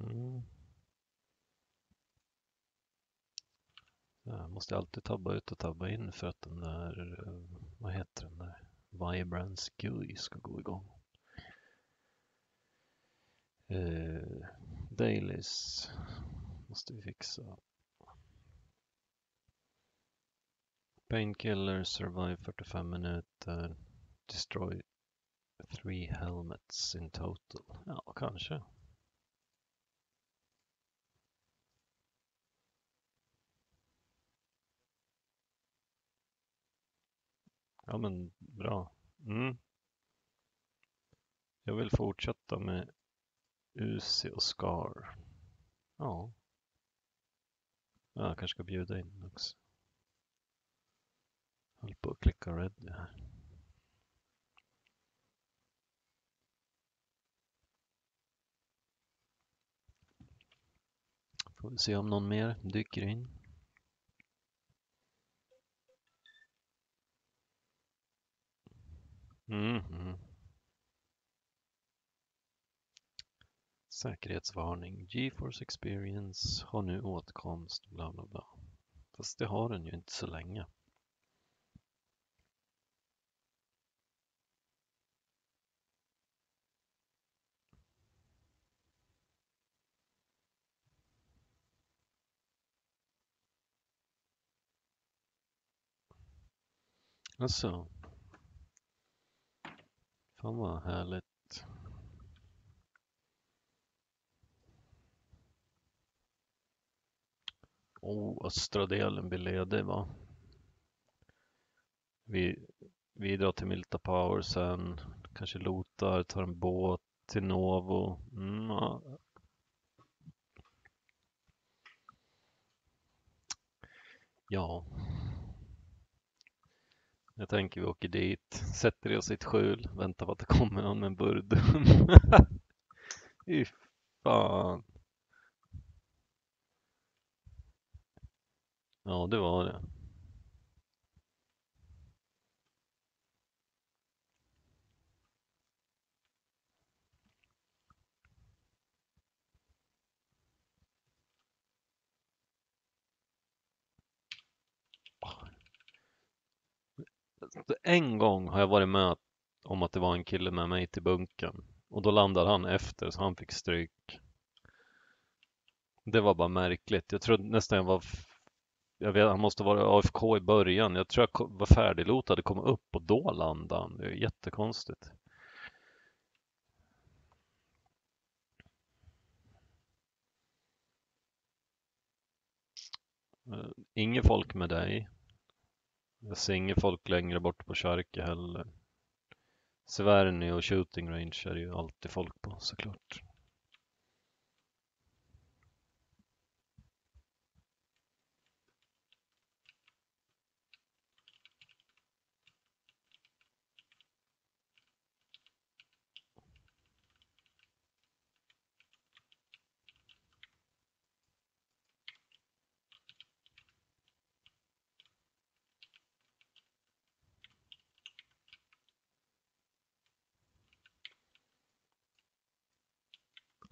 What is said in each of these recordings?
Mm. Jag måste alltid tabba ut och tabba in för att den där, eh, vad heter den där, Vibrance GUI ska gå igång. Uh, dailies måste vi fixa. Painkiller, survive 45 minuter, destroy three helmets in total. Ja, kanske. Ja men bra. Mm. Jag vill fortsätta med Uzi och Scar. Ja. Jag kanske ska bjuda in också. Håller på att klicka ready här. Får vi se om någon mer dyker in. Mm, mm. Säkerhetsvarning. GeForce Experience har nu åtkomst. Bla bla bla. Fast det har den ju inte så länge. Alltså. Fan vad härligt. Oh, östra delen blir ledig va? Vi, vi drar till Milta Power sen. Kanske lotar, tar en båt till Novo. Mm, ja. ja. Jag tänker vi åker dit, sätter oss i ett skjul, väntar på att det kommer någon med en burdum. Fy fan. Ja, det var det. En gång har jag varit med om att det var en kille med mig till bunken och då landade han efter så han fick stryk. Det var bara märkligt. Jag trodde nästan jag var jag vet, han måste vara AFK i början. Jag tror jag var färdiglotad, kom upp och då landade han. Det är jättekonstigt. Eh, inget folk med dig. Jag ser inget folk längre bort på Charke heller. Svärny och shooting range är det ju alltid folk på såklart.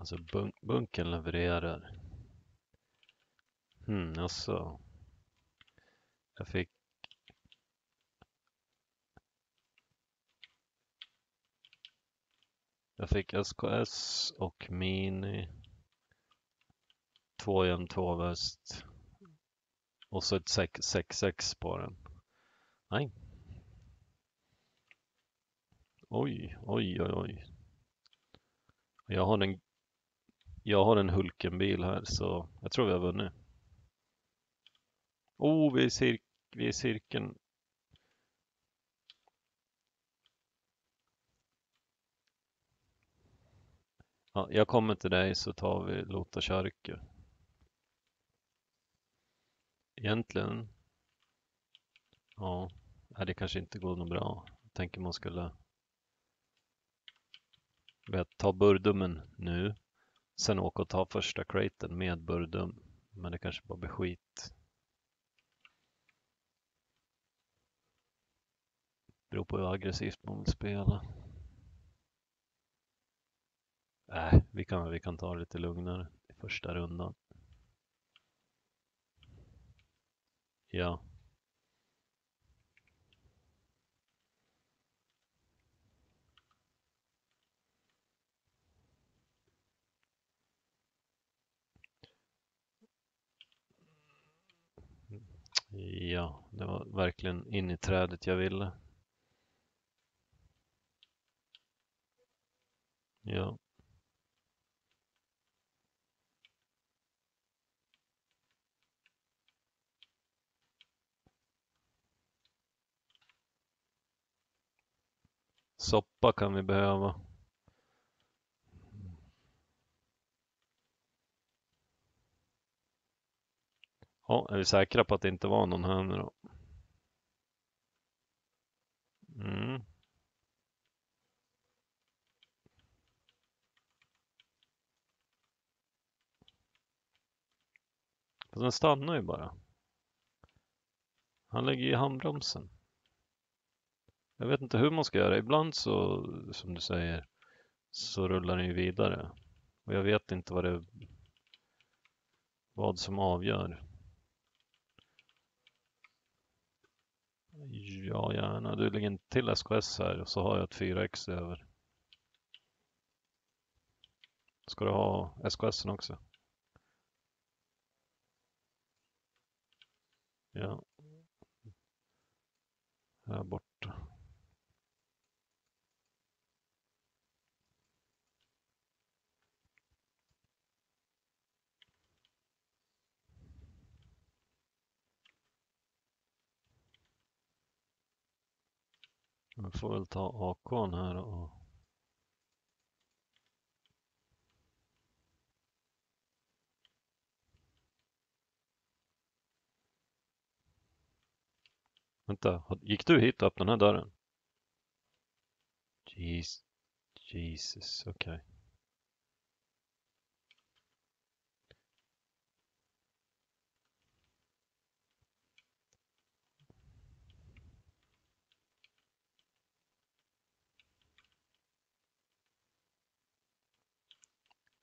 Alltså bun bunken levererar. Hmm, alltså. Jag fick Jag fick SKS och Mini. Två jämn, två väst. Och så ett 6-6 på den. Nej. Oj, oj, oj, oj. Jag har den jag har en Hulkenbil här så jag tror vi har vunnit. Oh, vi är, cir vi är i cirkeln. Ja, jag kommer till dig så tar vi Lota Kärke. Egentligen. Ja, det kanske inte går något bra. Jag tänker man skulle ta Burdumen nu Sen åka och ta första craten med Burdum. Men det kanske bara blir skit. Beror på hur aggressivt man vill spela. Äh, vi kan, vi kan ta det lite lugnare i första rundan. Ja. Ja, det var verkligen in i trädet jag ville. Ja. Soppa kan vi behöva. Ja, är vi säkra på att det inte var någon här nu då? Mm. Fast den stannar ju bara. Han lägger i handbromsen. Jag vet inte hur man ska göra. Ibland så, som du säger, så rullar den ju vidare. Och jag vet inte vad det vad som avgör. Ja, gärna. Du lägger till SKS här och så har jag ett 4X över. Ska du ha SKS också? Ja. Här bort. Jag får väl ta AKn här och Vänta, gick du hit och öppnade den här dörren? Jeez, Jesus, okej.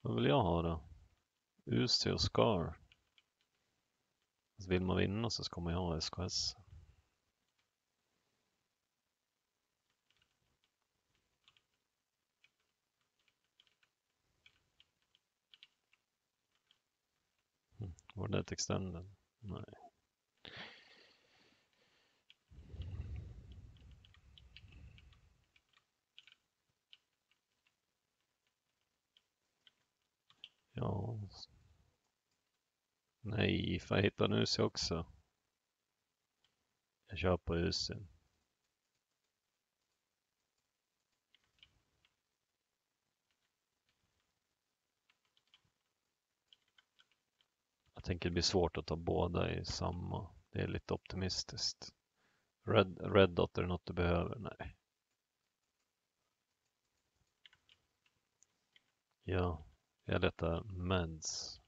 Vad vill jag ha då? UC och SCAR. Alltså vill man vinna så ska man ju ha SKS. Hm, var det ett extended? Nej. Ja. Nej, för jag hittar en UC också? Jag kör på UC. Jag tänker det blir svårt att ta båda i samma. Det är lite optimistiskt. Red, red dot, är det något du behöver? Nej. Ja, jag letar meds.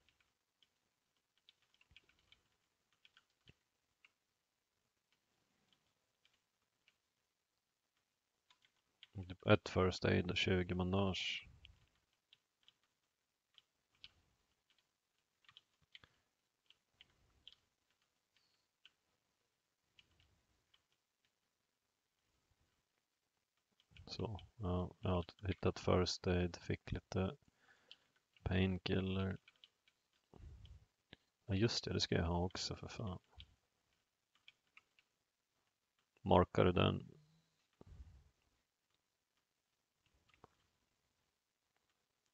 Typ ett first aid och 20 bandage. Så, ja, jag har hittat first aid, fick lite painkiller. Ja just det, det ska jag ha också för fan. Markar du den?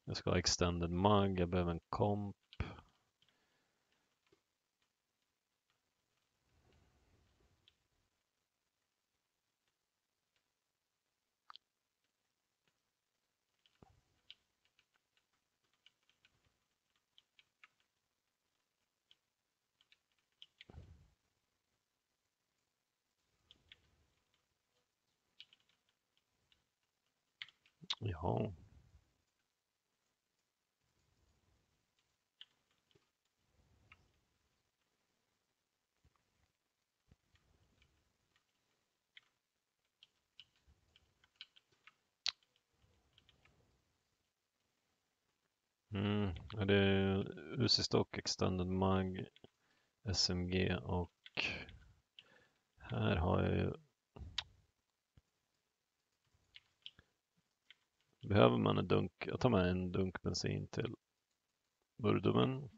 Jag ska ha extended mag, jag behöver en komp. Jaha. Mm, ja, det är UC Stock Extended Mag, SMG och här har jag ju Behöver man en dunk, jag tar med en dunk bensin till Burdumen.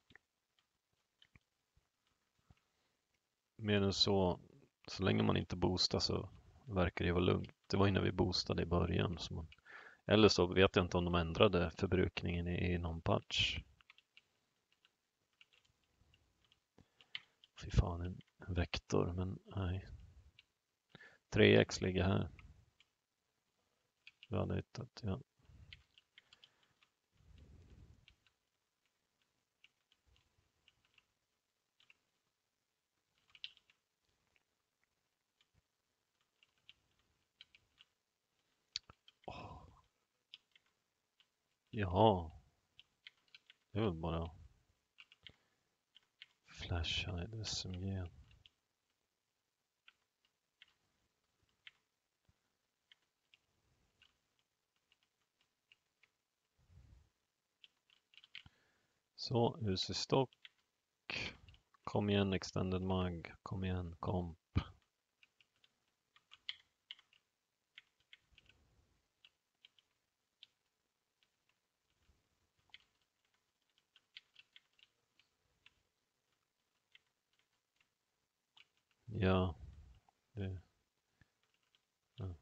Mer än så, så länge man inte boostar så verkar det vara lugnt. Det var ju när vi boostade i början. Så man, eller så vet jag inte om de ändrade förbrukningen i, i någon patch. Fy fan, en, en vektor, men nej. 3x ligger här. Vi hade hittat, ja. Jaha. Det är väl bara Flashhide SMG. Så, UC Stock. Kom igen Extended Mag. Kom igen Komp. Ja. Det. Ja.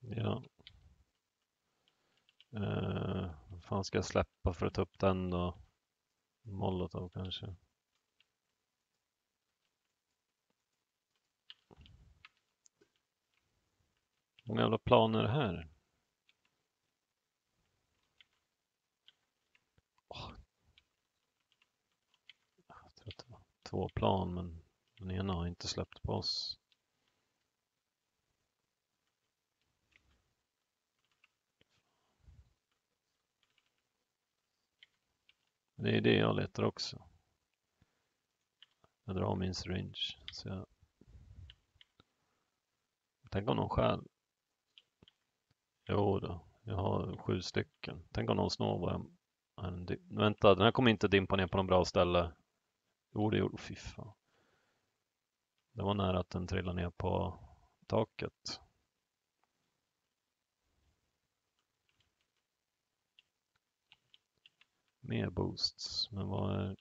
Ja. Eh, vad fan ska jag släppa för att ta upp den då? Molotov kanske. Många jävla planer här? Jag tror att det var två plan, men den ena har inte släppt på oss. Det är det jag letar också. Jag drar min syringe. Så jag... Tänk om någon stjäl Jo då, jag har sju stycken. Tänk om någon snor vad jag... Vänta, den här kommer inte dimpa ner på något bra ställe. Jo, det gjorde... Fy fan. Det var nära att den trillade ner på taket. Mer boosts, men vad är...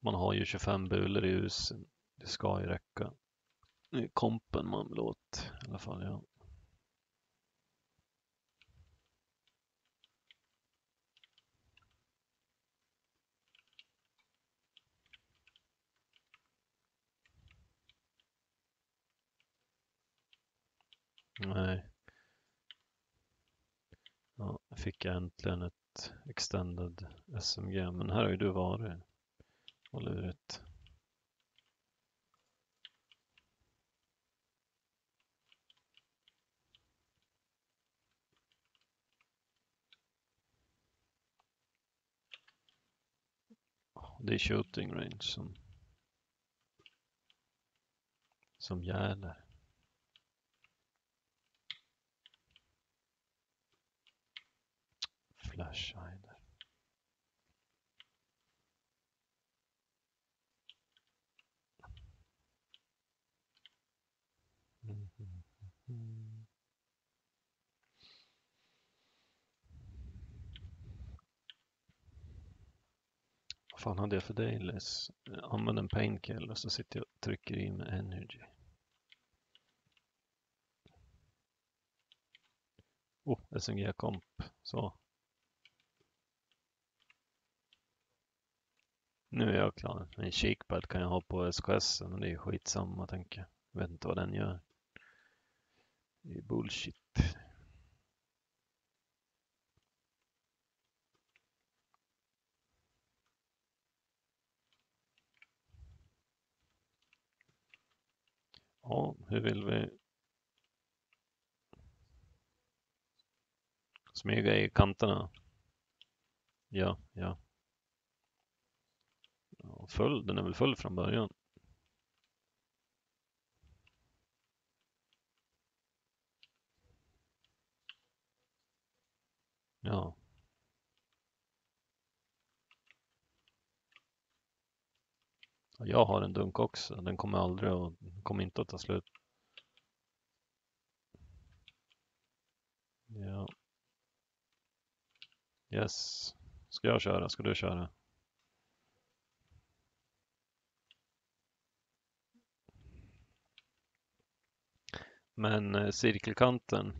Man har ju 25 bulor i husen. Det ska ju räcka. Det är kompen man vill åt i alla fall. Ja. Nej. Ja, fick jag äntligen ett extended SMG, men här har ju du varit. Vad lurigt. Det är shooting range som, som gäller. Flashhider. Fan hade jag för dig Les? Använd en painkiller och så sitter jag och trycker i med energy. Oh, SMG-komp. Så. Nu är jag klar. En kikpad kan jag ha på SKS, men det är skitsamma tänker jag. Vet inte vad den gör. Det är bullshit. Ja, hur vill vi smyga i kanterna? Ja, ja. full, den är väl full från början. Ja. Jag har en dunk också. Den kommer aldrig att, kommer inte att ta slut. Ja. Yes. Ska jag köra? Ska du köra? Men eh, cirkelkanten,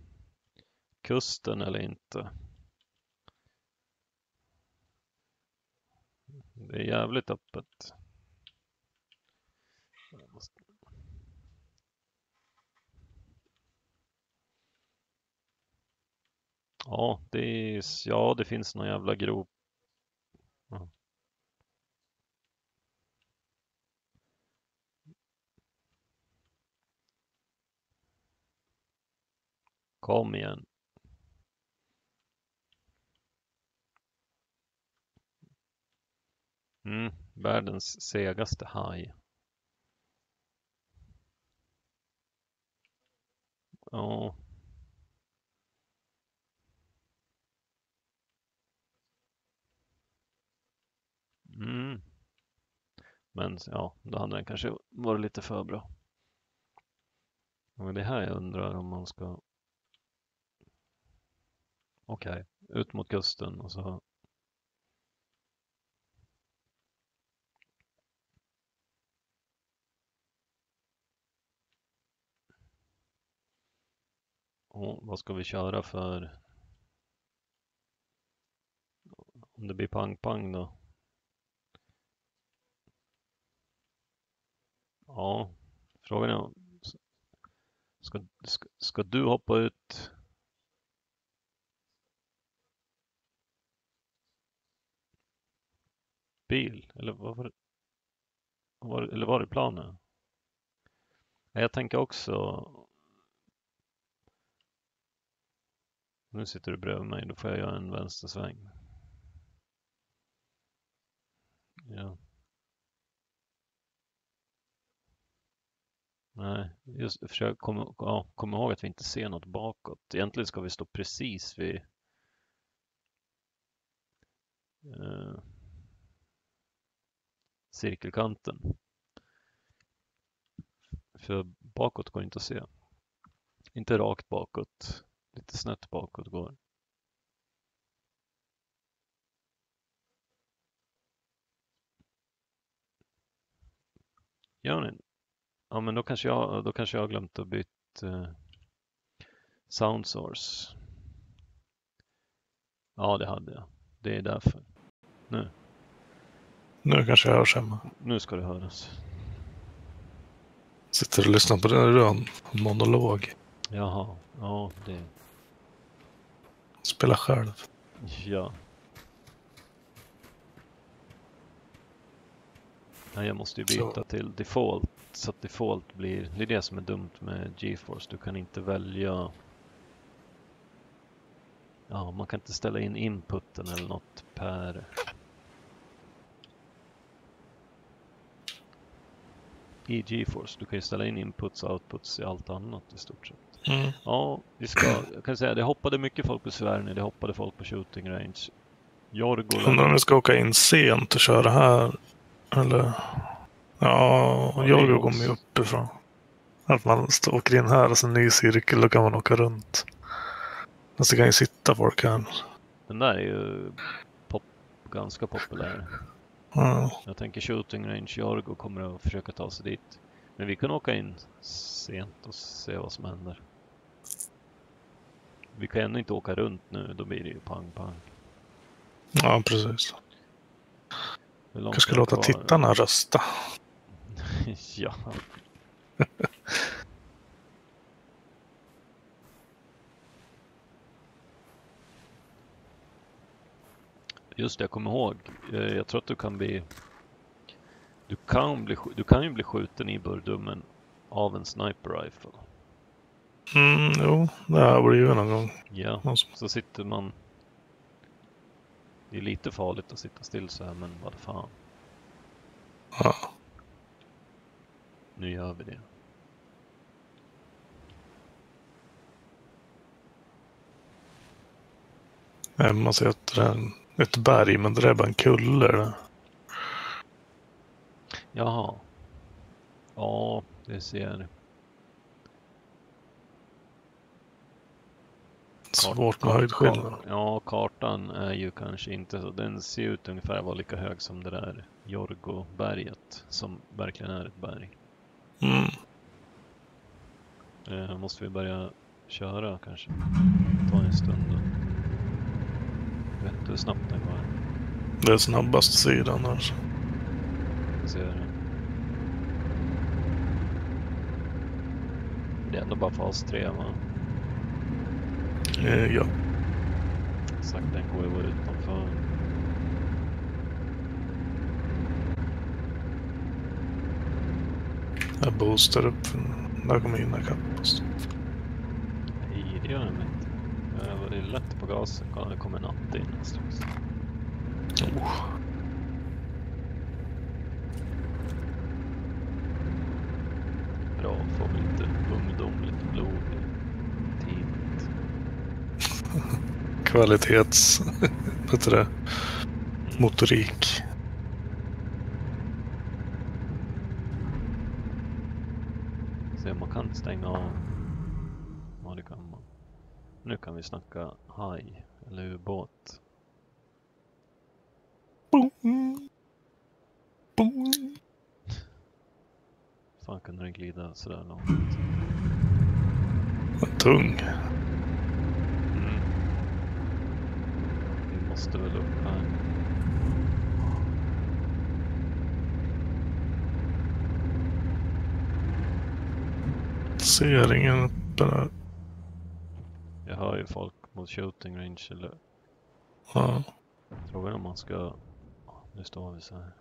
kusten eller inte? Det är jävligt öppet. Ja, det är, ja, det finns någon jävla grop. Ja. Kom igen. Mm, världens segaste haj. Ja. Mm. Men ja, då hade den kanske varit lite för bra. Men det här jag undrar om man ska Okej, okay. ut mot kusten och så Och vad ska vi köra för om det blir pang-pang då? Ja, frågan är ska, ska, ska du hoppa ut bil? Eller vad var det? Var, eller var det planen? Jag tänker också Nu sitter du bredvid mig, då får jag göra en vänstersväng. Ja. Nej, just försök komma, ja, kom ihåg att vi inte ser något bakåt. Egentligen ska vi stå precis vid eh, cirkelkanten. För bakåt går inte att se. Inte rakt bakåt. Lite snett bakåt går. Gör ni? Ja, men då kanske jag, då kanske jag har glömt att byta uh, sound source. Ja, det hade jag. Det är därför. Nu. Nu kanske jag hörs hemma. Nu ska det höras. Sitter och lyssnar på den rön monolog. Jaha, ja det. Spela själv. Ja. Nej, jag måste ju byta så. till default så att default blir, det är det som är dumt med GeForce. Du kan inte välja Ja, man kan inte ställa in inputen eller något per i GeForce. Du kan ju ställa in inputs och outputs i allt annat i stort sett. Mm. Ja, vi ska, jag kan säga det hoppade mycket folk på Sverige, det hoppade folk på shooting range. Jorgo... Undrar om vi ska åka in sent och köra här. Eller? Ja, Jorgo kommer ju uppifrån. Att man åker in här och så en ny cirkel, då kan man åka runt. Fast det kan ju sitta folk här. Den där är ju pop, ganska populär. Mm. Jag tänker shooting range Jorgo kommer att försöka ta sig dit. Men vi kan åka in sent och se vad som händer. Vi kan ändå inte åka runt nu, då blir det ju pang pang. Ja, precis. Jag ska låta tittarna rösta. ja. Just det, jag kommer ihåg. Eh, jag tror att du kan bli... Du kan, bli, du kan ju bli skjuten i Burdummen av en sniper rifle. Mm, jo, det har jag blivit någon gång. Ja, så sitter man... Det är lite farligt att sitta still så här, men vad fan. Ja. Nu gör vi det. Hemma så heter det en- ett berg, men det är bara en kulle. Jaha. Ja, det ser... Svårt med höjdskillnad. Ja, kartan är ju kanske inte så. Den ser ut ungefär att vara lika hög som det där Jorgoberget, som verkligen är ett berg. Mm. Eh, måste vi börja köra kanske? Ta en stund då. Vet du hur snabbt den går? Det är snabbaste sidan alltså. Ser du? Det är ändå bara fas 3 va? Eh, Ja. Sagt den går ju utanför. Jag boostar upp. Där kommer in ikapp oss. Nej, det gör den inte. Jag varit lätt på gasen. Kolla, det kommer natt in strax. Oh. Bra, får vi lite ungdomligt blod i tidigt. Kvalitets... Vad heter det? Motorik. Se om stänga av. Ja, det kan man. Nu kan vi snacka haj eller ubåt. Boom. Boom. Fan kunde den glida sådär långt? Vad tung. Mm. Vi måste väl upp här. Ser ingen uppe där. Jag hör ju folk mot shooting range eller Ja. frågan om man ska... Nu står vi så här.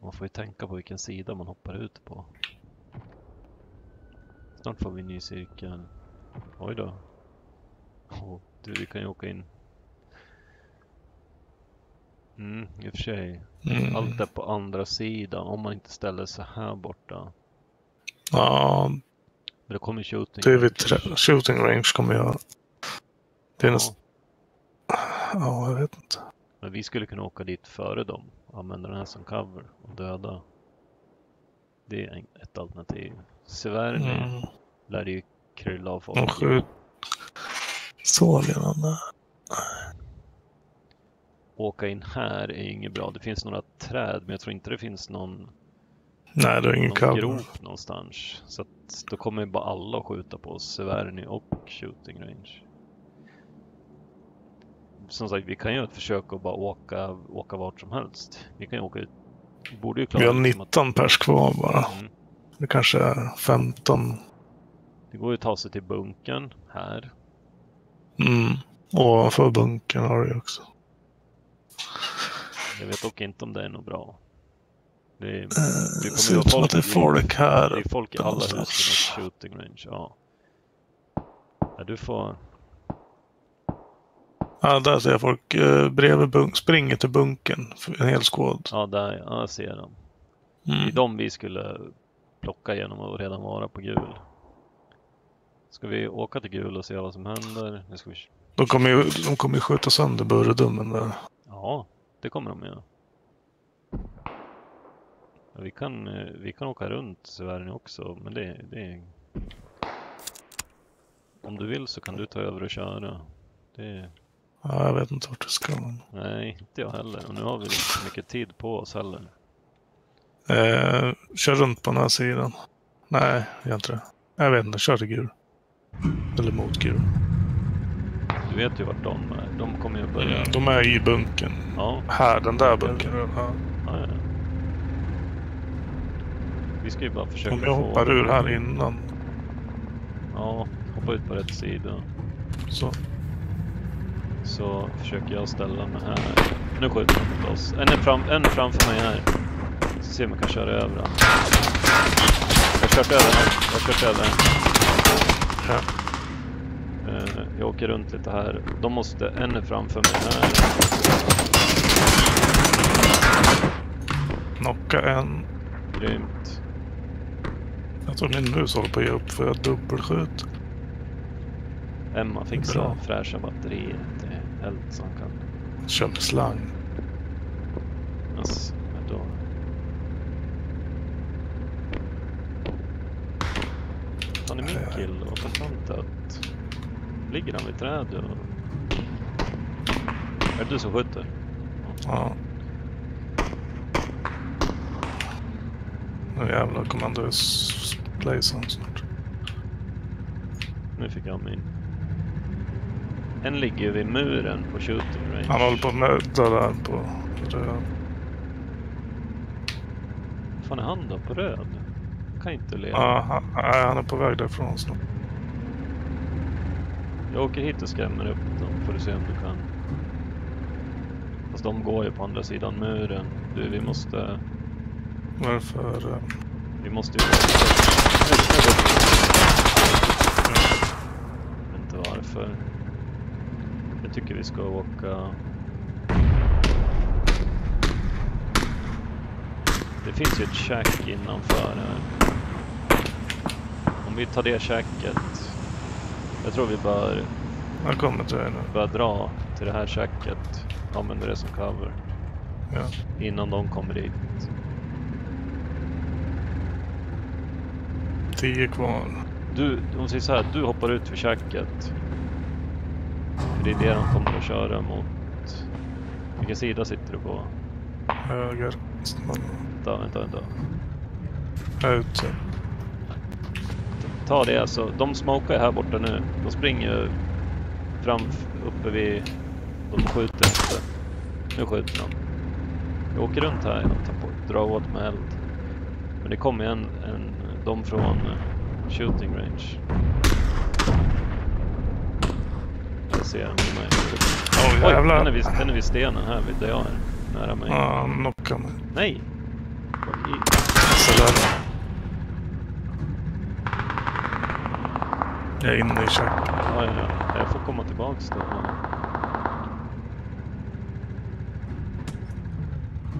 Man får ju tänka på vilken sida man hoppar ut på. Snart får vi en ny cirkel. Oj då. Oh, du, vi kan ju åka in. Mm, i och för sig. Mm. Allt är på andra sidan om man inte ställer sig här borta. Ja, Men då kommer shooting. det är vid range. trä- shooting range kommer jag... Det är Ja. Ja, jag vet inte. men vi skulle kunna åka dit före dem. Använda den här som cover och döda. Det är ett alternativ. Severny Mm. lär det ju krylla av folk. Skjut... Såg där? Åka in här är inget bra. Det finns några träd men jag tror inte det finns någon, Nej, det är ingen någon cover. grop någonstans. Så att då kommer ju bara alla att skjuta på oss. Severny och shooting range. Som sagt, vi kan ju ett försök att bara åka, åka vart som helst. Vi kan ju åka ut. Vi borde ju klara Vi har liksom att- 19 pers kvar bara. Mm. Det kanske är 15. Det går ju att ta sig till bunkern här. Mm. Ovanför bunkern har du också. Jag vet dock inte om det är något bra. Det är, Eh, det Det kommer ser ut som att det är folk här. det är folk i alla hus någonstans. med shooting range. Ja. ja du får... Ja, där ser jag folk eh, bredvid bunk springer till bunkern. En hel skåd. Ja, där ja, jag ser dem. Det Mm. är de vi skulle plocka genom att redan vara på gul. Ska vi åka till gul och se vad som händer? Nu ska vi... De kommer ju de kommer ju skjuta sönder burrdummen där. Ja, det kommer de göra. Ja, vi, kan, eh, vi kan åka runt Severny också, men det, det är... Om du vill så kan du ta över och köra. Det, Ja, jag vet inte vart det ska. nej, inte jag heller. Och nu har vi inte så mycket tid på oss heller. Eh, kör runt på den här sidan. Nej, jag inte det. Jag vet inte, kör till gul. Eller mot gul. Du vet ju vart de är. De kommer ju börja... Mm, de är i bunkern. Ja, Här, den där bunkern. Ja. ja, ja. Vi ska ju bara försöka Om jag få... hoppar ur här innan Ja, hoppa ut på rätt sida. så. Så försöker jag ställa mig här. Nu skjuter de mot oss. En är, fram, en framför mig här. Så ser om jag kan köra över den. Jag kört över här. Jag har kört över. Ja. Eh, jag åker runt lite här. De måste, en är framför mig här. Knocka en. Grymt. Jag tror min mus håller på att ge upp för jag dubbelskjut. Emma fixar fräscha batterier till eld som kan... Kör med slang. Alltså, då. Han är min Nej. kille och kontantet. Ligger han vid trädet? och- Är det du som skjuter? Ja. Nu jävlar kommer han dö s- blazern snart. Nu fick jag min. En ligger vid muren på shooting range. Han håller på att möta där på röd. fan är han då? På röd? Kan inte leva. Ja, han, nej, han är på väg därifrån snart. Jag åker hit och skrämmer upp dem för att se om du kan. Fast de går ju på andra sidan muren. Du, vi måste... Varför? eh, Vi måste ju... Jag varför. Jag tycker vi ska åka... Det finns ju ett shack innanför här. Om vi tar det shacket. Jag tror vi bör, Han kommer till dig nu. bör dra till det här shacket. Använder det som cover. Ja. Innan de kommer dit. Tio kvar. Du, om säger så här, du hoppar ut för shacket. För det är det de kommer att köra mot. Vilken sida sitter du på? Höger. Vänta, vänta, vänta. Ut. Ta det alltså. De smokar här borta nu. De springer ju fram uppe vid... De skjuter inte. Nu skjuter de. Jag åker runt här och tar på, drar åt med eld. Men det kommer en, en... De från eh, shooting range. Dem med mig. Åh Oj, den är, vid, den är vid stenen här vid där jag är. Nära mig. Ja, han knockade mig. Nej! Sådär. Jag är inne i chack. ja, ja, ja. Jag får komma tillbaks då.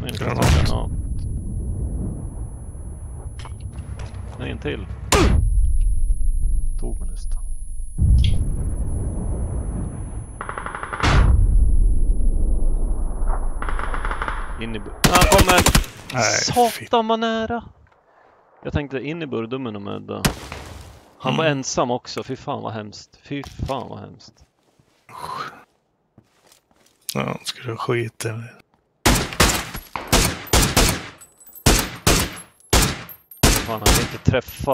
Nej, det finns en Granat. granat. Nej, en till. Tog mig nästan. In i... Han kommer! Nej. Satan vad nära! Jag tänkte in i burdumen och mödda. Han var Mm. ensam också, fy fan vad hemskt. Fy fan vad hemskt. Ja, ska du skita i mig. Fan, han kan inte träffa.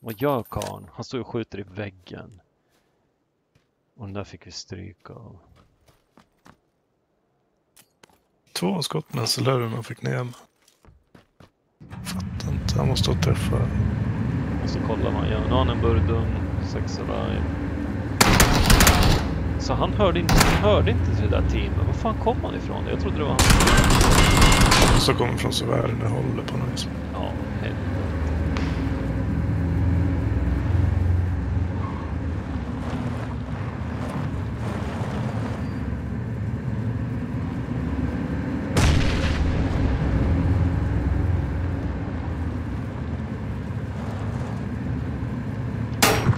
Vad gör karln? Han står och skjuter i väggen. Och den där fick vi stryk av. Två skott med SLR och fick ner mig. Fattar inte. Han måste ha träffat. Och så kollar man, ja, nu har han en burdum, sex alive. Så han hörde inte, han hörde inte till det där teamet. Var fan kom han ifrån? Jag trodde det var han. Så kommer från och håller på något vis. Ja, helvete.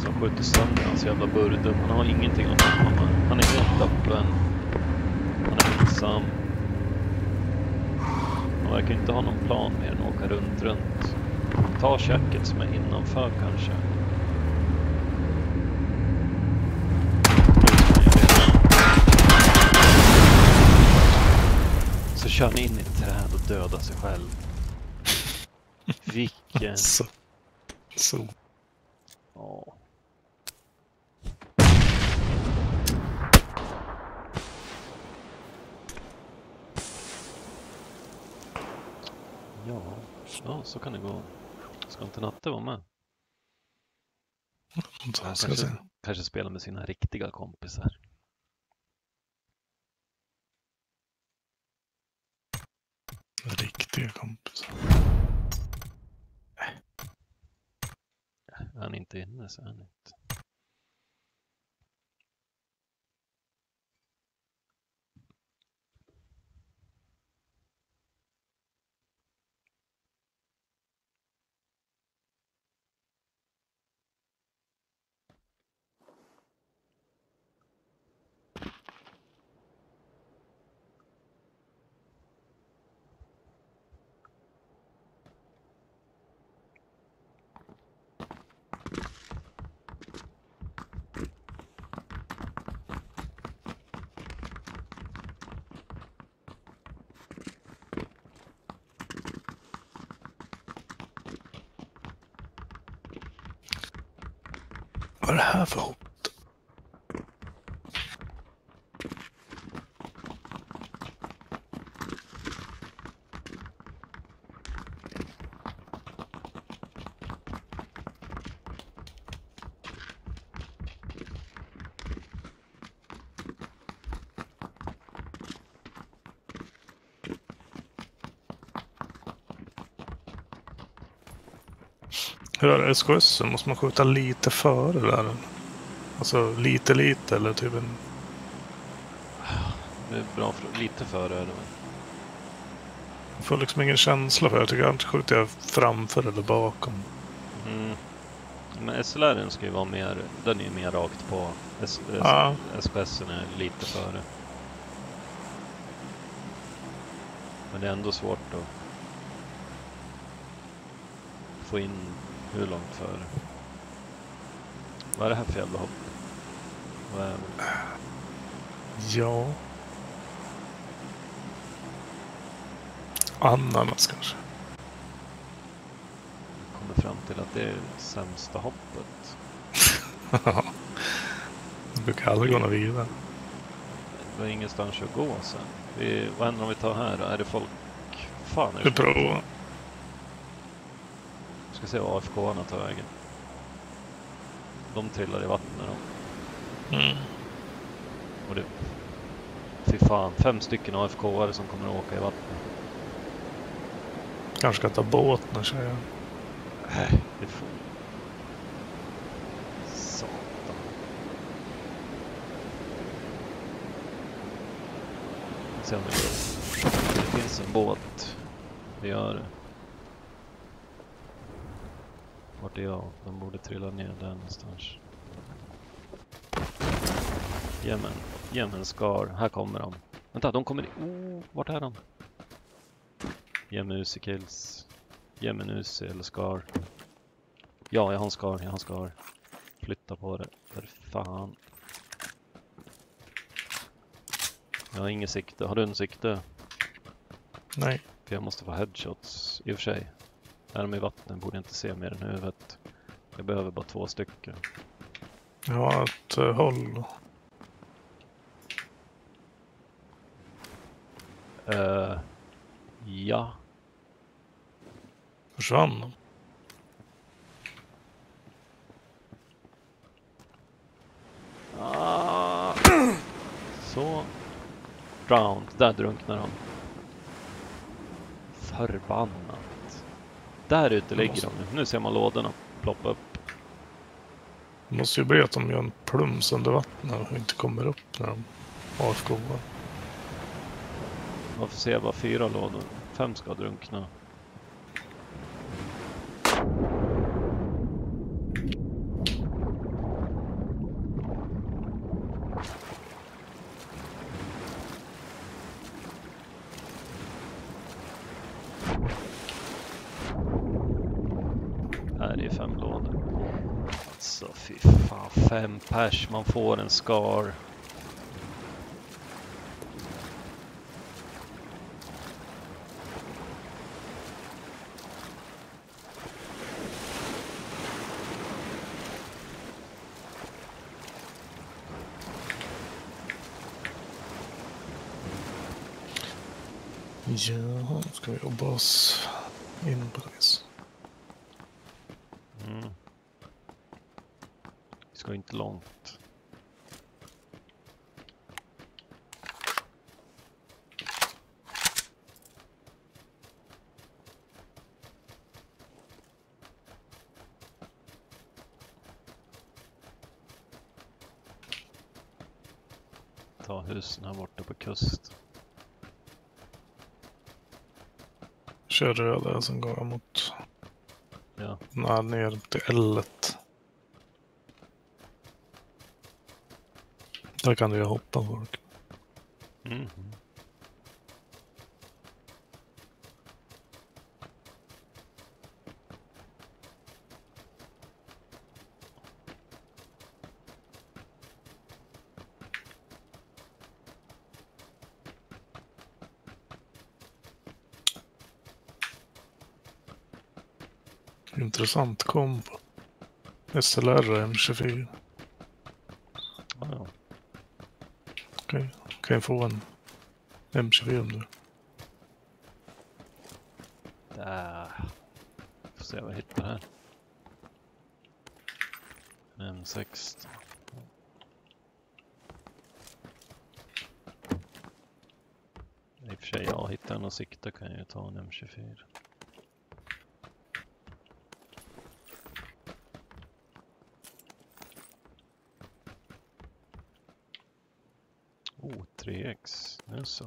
Som skjuter sönder burdum. Han har ingenting att komma med. Han är helt öppen. Han är ensam. Han verkar inte ha någon plan mer än att åka runt, runt. Ta checket som är innanför kanske. Så kör ni in i ett träd och dödar sig själv. Vilken... Så. Så. Ja. Ja, ja, så kan det gå. Ska inte Natte vara med? Så Han ska jag se. kanske, kanske spela med sina riktiga kompisar. Riktiga kompisar. inte inne så är han inte. Vad är Hur är det? SKS? Måste man skjuta lite före där? Alltså lite, lite eller typ en... Det är bra för, lite före är det väl. Jag får liksom ingen känsla för det. Jag tycker alltid skjuter jag framför eller bakom. Mm. Men SLR ska ju vara mer, den är ju mer rakt på. S, S, Ja. SPS är lite före. Men det är ändå svårt att få in hur långt före. Vad är det här för jävla hopp? Vad är det? Ja. Ananas kanske. Jag kommer fram till att det är sämsta hoppet. det brukar aldrig gå något vidare. Det var ingenstans att gå sen. Vi, vad händer om vi tar här då? Är det folk? Fan, är Vi det provar. Ska se vad AFK-arna tar vägen. De trillar i vattnet de. Mm. Och det... Fy fan, fem stycken AFK-are som kommer att åka i vattnet. Kanske ska ta båt när tjejen. Nej, det får... Satan. Se om det går. Det finns en båt. Det gör det. Vart är jag? De borde trilla någonstans. Jemen. Jemen Scar. Här kommer de. Vänta, de kommer... Oh, vart är de? Jemen Uzi kills. Jemen Uzi eller Scar. Ja, jag har en Scar. Jag har en Scar. Flytta på det. För fan. Jag har inget sikte. Har du en sikte? Nej. För jag måste få headshots. I och för sig. Är de i vattnet borde jag inte se mer än huvudet. Jag behöver bara två stycken. Jag har ett uh, håll. Uh, ja. Försvann de? Ah. Så. Drowned. Där drunknar de. Förbannat. Där ute ligger de nu. Nu ser man lådorna ploppa upp. Det måste ju bli att de gör en plums under vattnet och inte kommer upp när de AFK. -ar. Varför ser jag bara fyra lådor? Fem ska drunkna. Här är fem lådor. Alltså fy fan, fem pers, man får en skar. Ja, ska vi jobba oss in på det inte långt. Ta husen här borta på kusten. Kör röda, sen går jag mot... Ja. Nej, ner till L1. Där kan du ju hoppa folk. Mm. Intressant kombo. SLR och M24. Ja, ja. Okej, kan jag få en M24 om du Där. Får se vad jag hittar här. En M16. I och för sig, jag hittar en något sikte kan jag ju ta en M24. Oh, 3X. Nu så.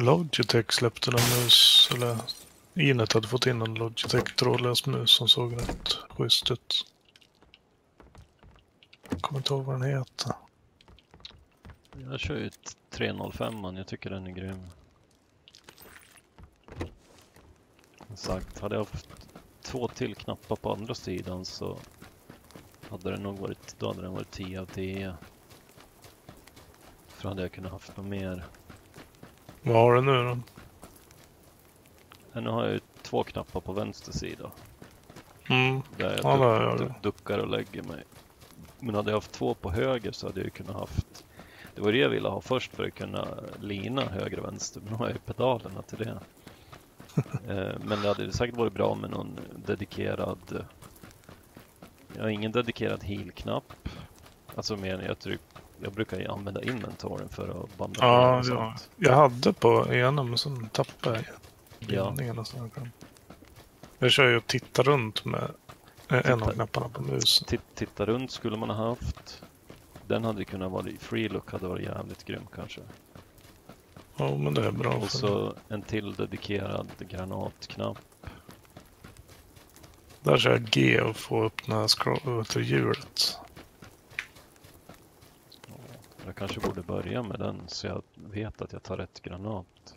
Logitech släppte en mus, eller Inet hade fått in en Logitech trådlös mus som såg rätt schysst ut. Kommer inte ihåg vad den heter. Jag kör ju 305 man, jag tycker den är grym. Som sagt, hade jag haft två till knappar på andra sidan så hade den nog varit, då hade den varit 10 av 10. För hade jag kunnat haft något mer. Vad har du nu då? Men nu har jag ju två knappar på vänster sida. Mm, Där jag Ja, du- du. duckar och lägger mig. Men hade jag haft två på höger så hade jag ju kunnat haft Det var det jag ville ha först för att kunna lina höger och vänster. Men nu har jag ju pedalerna till det. Eh, Men det hade säkert varit bra med någon dedikerad Jag har ingen dedikerad heal-knapp. Alltså mer än jag tryck, Jag brukar ju använda inventoren för att bandagera Ja, och ja. sånt. Jag hade på ena men sen tappade jag Ja. bindningen. och så här. Jag kör ju och tittar runt med eh, en av knapparna på musen. Titt- Titta runt skulle man ha haft. Den hade kunnat vara free look hade varit jävligt grym kanske. Ja, men det är bra. Och så en till dedikerad granatknapp. Där kör jag G och får upp den här hjulet. Jag kanske borde börja med den så jag vet att jag tar rätt granat.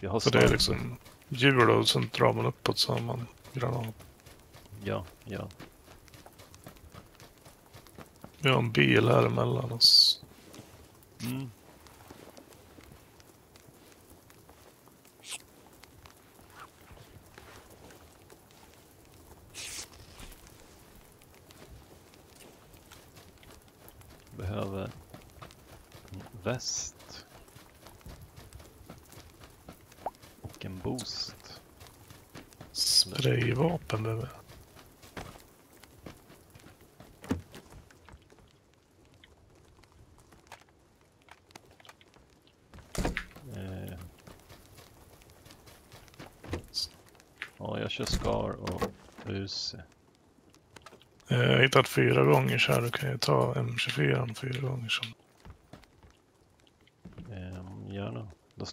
Jag har Så det är liksom hjul och sen drar man uppåt så har man granat. Ja, ja. Vi har en bil här emellan oss. Mm. Behöver en väst. Och en boost. Sprayvapen behöver jag. Ja, jag kör Scar och UC. Eh, Jag har hittat fyra gånger så här. Då kan jag ta M24 fyra gånger. Så.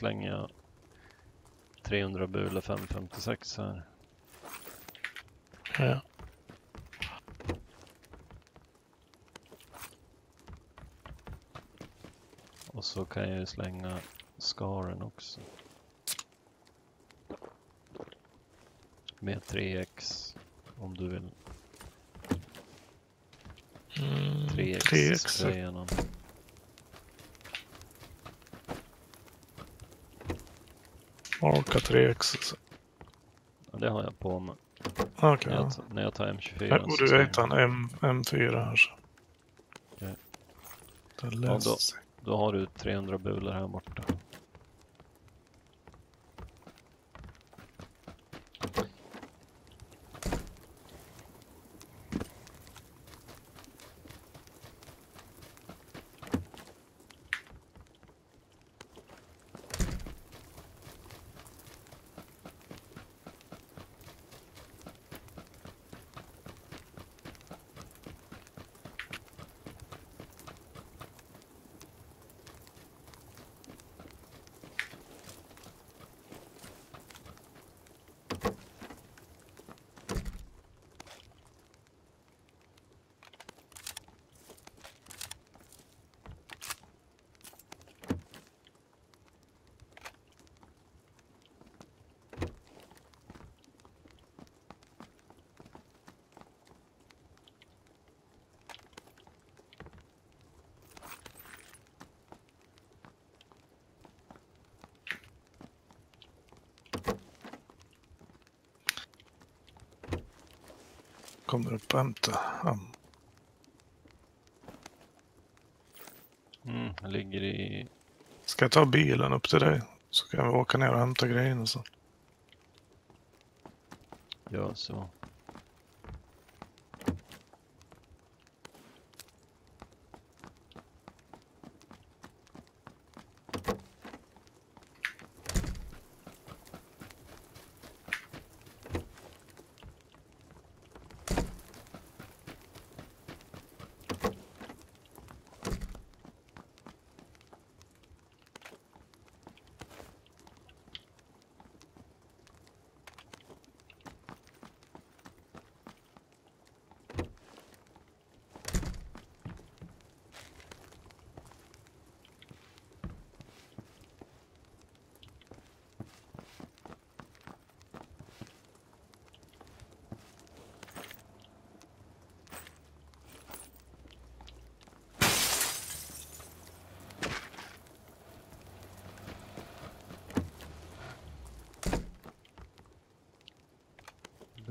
Slänger jag 300 bule 556 här. Ja. Och så kan jag ju slänga Scaren också. Med 3x om du vill. Mm, 3x, 3x. Orka 3x. Ja, det har jag på mig. Okej. När, ja. när jag tar M24. Här så borde ska jag jag- hitta en M, M4 här. så. Det Ja, då-. Då har du 300 bulor här borta. Kommer upp hämta. Ja. Mm, jag ligger i... Ska jag ta bilen upp till dig? Så kan vi åka ner och hämta grejerna sen. Ja, så.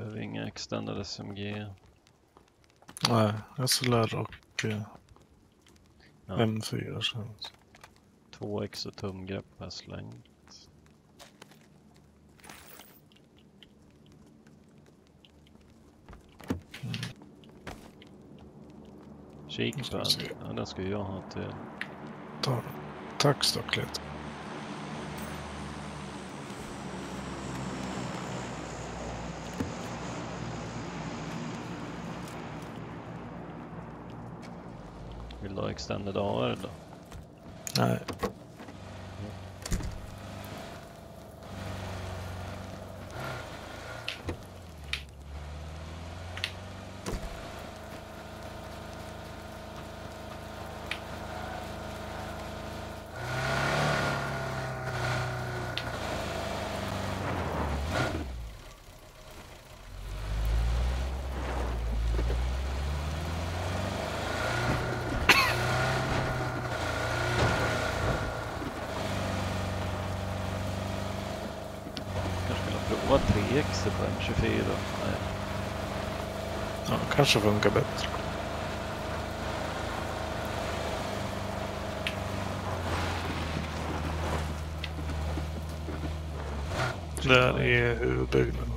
Behöver inga extended SMG. Nej, SLR och eh, Ja. M4 känns. 2x och tumgrepp har slängt. Kikpad, se. ja, den ska jag ha till. Ta Tack Stocklet. Extended AR då? Nej. Kanske vill prova 3x på M24? Nej, Ja, kanske funkar bättre. Där är huvudbyggnaden.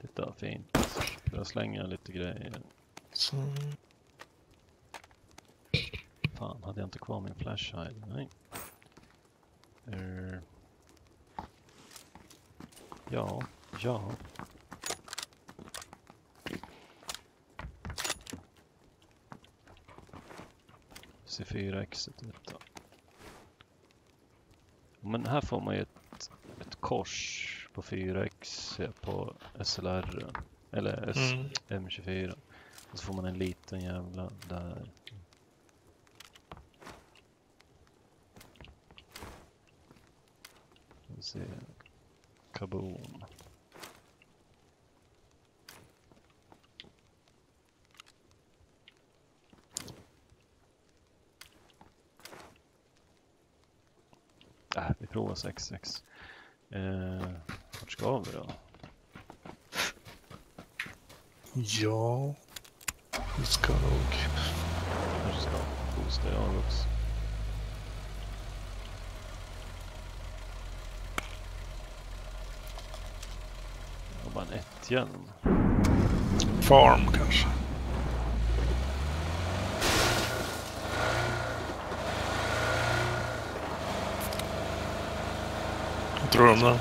titta vad fint. Jag slänger lite grejer. Så, Fan, hade jag inte kvar min flashlight? Nej. Ja, ja. C4X detta. Men här får man ju ett, ett kors på 4X på SLR. Eller S, Mm. M24. Och så får man en liten jävla där. vi se. Kaboom. Äh, vi provar 66. Eh, vart ska vi då? Ja, vi ska nog... Kanske ska boosta jag också. Jag har bara en ett-hjälm. Farm kanske. Vad tror du om det?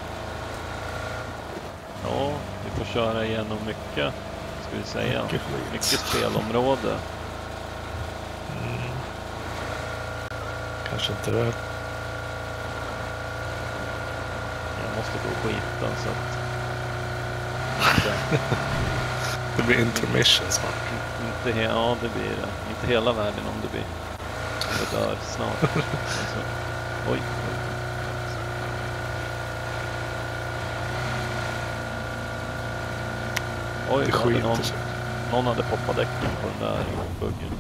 Ja, vi får köra igenom mycket, ska vi säga. Mycket. Mycket spelområde. Mm. Kanske inte det. Jag måste gå och skita så att... Det blir intermission snart. inte ja, det blir det. Inte hela världen om det blir... Om det dör snart. Alltså, oj, oj. Oj, Det hade någon, skiter sig. någon hade poppat däcken på den där buggen.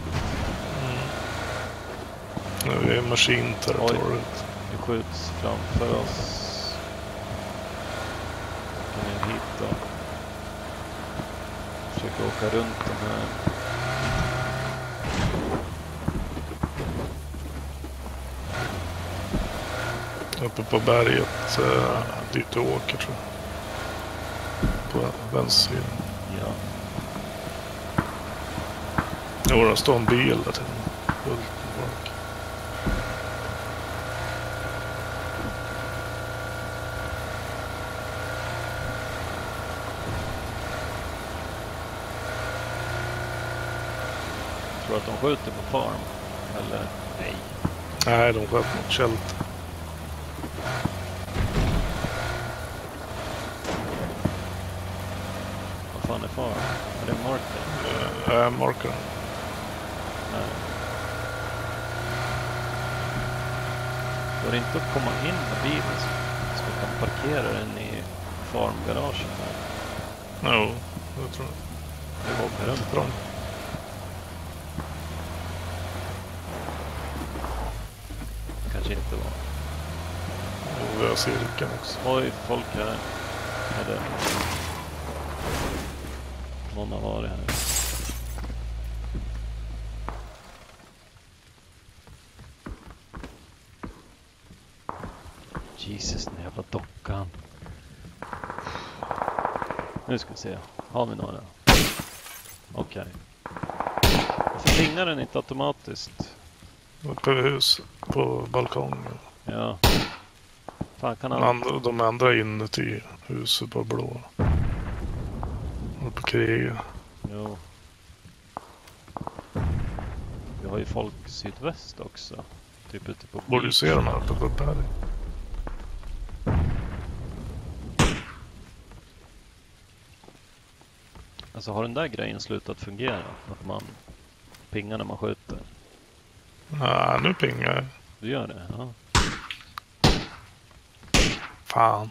Nu är vi i maskinterritoriet. Det skjuts framför oss. Åker ner hit då. Försöker åka runt de här. Uppe på berget eh, dit du åker tror jag. På vänster sida. Ja. Jo, det står en bil där till. Fullt med folk. Tror du att de skjuter på farm? Eller nej? Nej, de sköt mot shelter. Vad fan är farm? Är det marken? Uh, äh, markaren. Nej. Går det inte att komma in med bilen så, så vi kan parkera den i farmgaragen här? Jo, det tror jag. Det var åka runt Bra. dem. Kanske inte var. Har cirkeln också. Oj, folk här. Eller... Någon har varit här. Jesus, den jävla dockan. Nu ska vi se. Har vi några? Okej. Varför plingar den inte automatiskt? Uppe vid huset. På balkongen. Ja. Fan, kan De han... andra, de andra inuti huset på blå. Och på kriget. Jo. Vi har ju folk sydväst också. Typ ute på Borde du se dem här uppe på berg. Alltså har den där grejen slutat fungera? Att man pingar när man skjuter? Nej, nu pingar jag. Du gör det? Ja. Fan.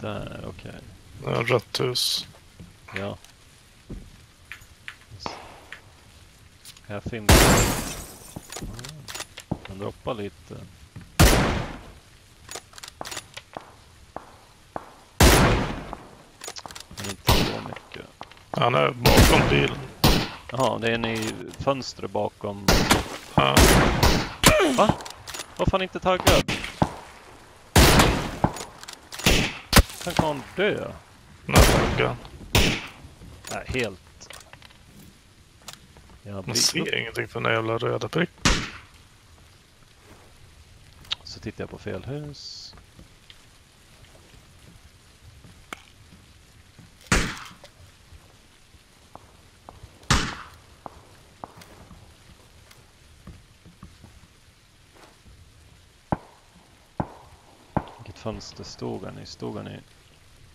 Där, okej. Det ett rött hus. Ja. Kan jag filma? Ah, Kan droppa lite. Men inte så mycket. Han är bakom bilen. Jaha, det är en i fönstret bakom. Ja. Va? Var fan inte taggad? Kan han dö? Den här taggan. Nej, helt. Jag Man blir... ser ingenting för den jävla röda prick. Så tittar jag på fel hus. Vilket fönster stod han i? Stod han i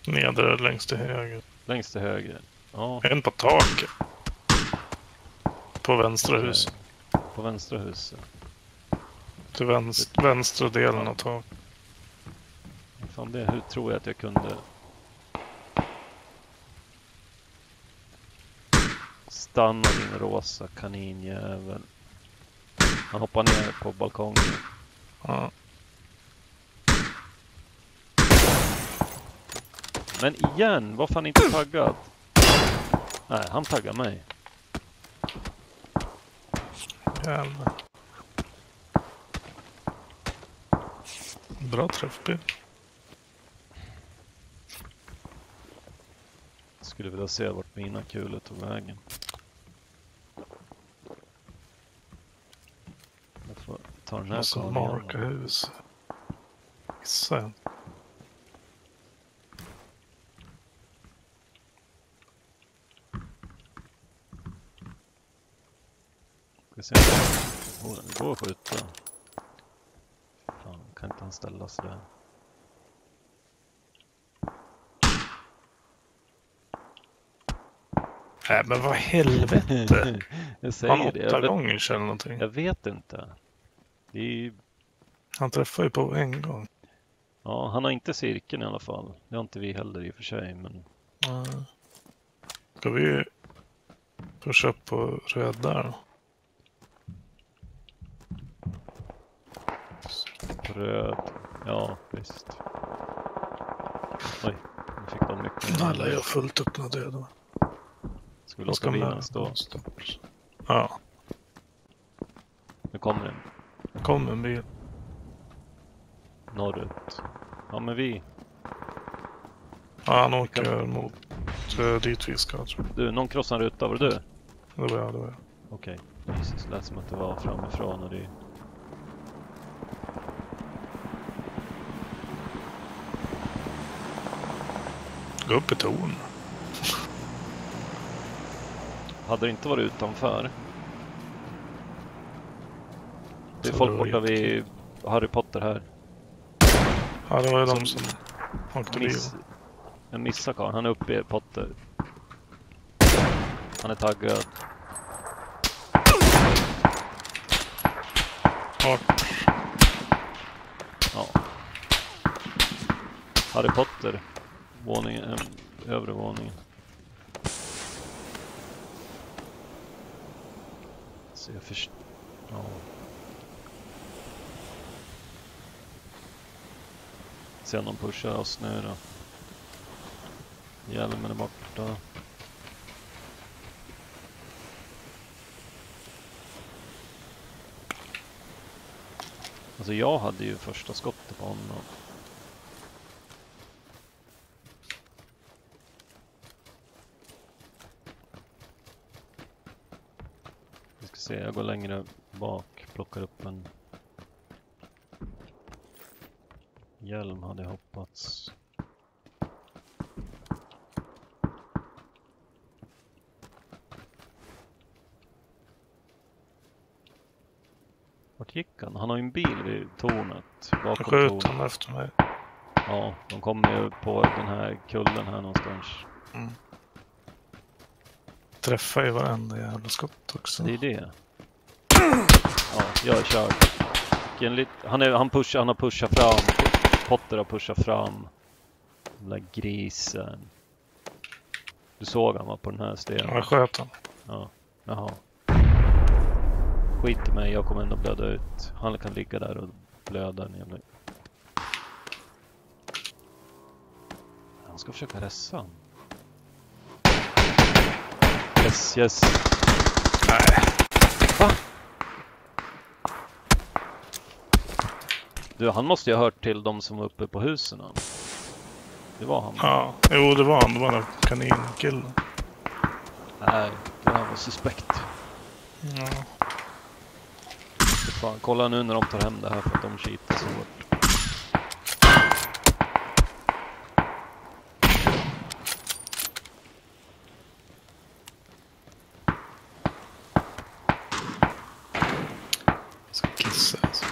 Nedre längst till höger. längst till höger? Ja, En på taket. På vänstra okej. huset. På vänstra huset. Till vänster, vänstra delen av taket. Fan det, hur tror jag att jag kunde Stanna din rosa kaninjävel. Han hoppar ner på balkongen. Ja. Men igen, varför han inte taggad? Nej, han taggar mig. Jävlar. Bra träffbild. Skulle vilja se vart mina kulor tog vägen. Jag får ta den här karln marka hus. Missade se om det går- det går att skjuta. Fan, kan inte han ställa sig där? Nej men vad helvete. jag Han säger det. åtta Jag gånger eller någonting. jag vet inte. Det är ju, Han träffar ju på en gång. ja, han har inte cirkeln i alla fall. Det har inte vi heller i och för sig. Men Ska vi pusha upp på röd där då? Röd. Ja, visst. Oj, nu fick de mycket. Alla är fullt öppna döda. Ska vi låta bilen stå? Ja, Nu kommer den kom en bil. norrut. Ja, men vi. Ja, han kan- åker mot eh, dit vi ska tror Du, någon krossade en ruta. Var det du? jag. Det var jag, det var jag. Okej. Jesus, det lät som att det var framifrån och det... Gå upp i torn. Hade det inte varit utanför. Det är Så folk borta vid Harry Potter här. Ja, det var ju de Som- åkte. Miss... Jag missar karln. Han är uppe i Potter. Han är taggad. Vart? Ja. Harry Potter. Våningen, eh, övre våningen. Så jag förstår... Ja. Se om de pushar oss nu då. Hjälmen är borta. Alltså jag hade ju första skottet på honom. Se, jag går längre bak, plockar upp en hjälm hade jag hoppats. Vart gick han? Han har ju en bil vid tornet. Bakom sköt tornet. han efter mig. Ja, de kommer ju på den här kullen här någonstans. Träffar ju varenda jävla skott också. Det är det. Ja, jag lit- Han, är, han, pushar, han har pushat fram. Potter har pushat fram. Den där grisen. Du såg han var på den här stenen? Jag sköt han. Ja. Jaha. Skit i mig, jag kommer ändå blöda ut. Han kan ligga där och blöda en jävla... Han ska försöka ressa han. Yes, yes. Nej. Va? Du, han måste ju ha hört till de som var uppe på husen. Det var han. Ja, jo det var han. Det var den kaninkillen. Nej, det här var suspekt. Ja. Fan, kolla nu när de tar hem det här för att de cheatar så hårt. Ska kissa alltså.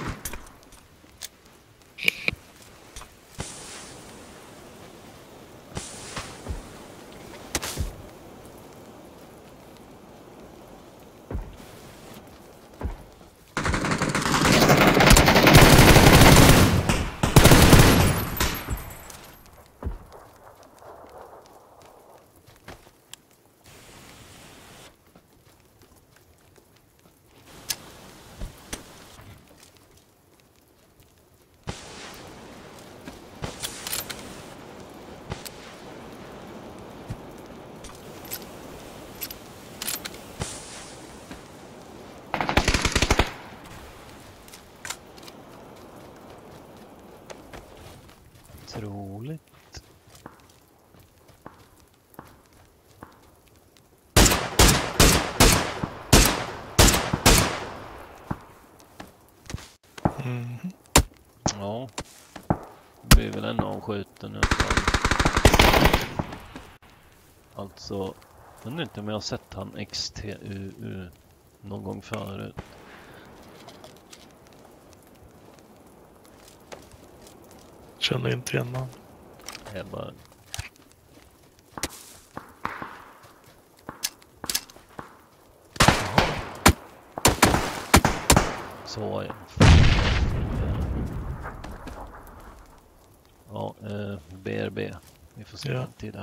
Mm. Ja. Det blir väl en avskjuten nu. Alltså, undrar inte om jag har sett han XTUU någon gång förut. Känner inte igen honom. Jag bara... Så. Ja, får se Ja. vad tid det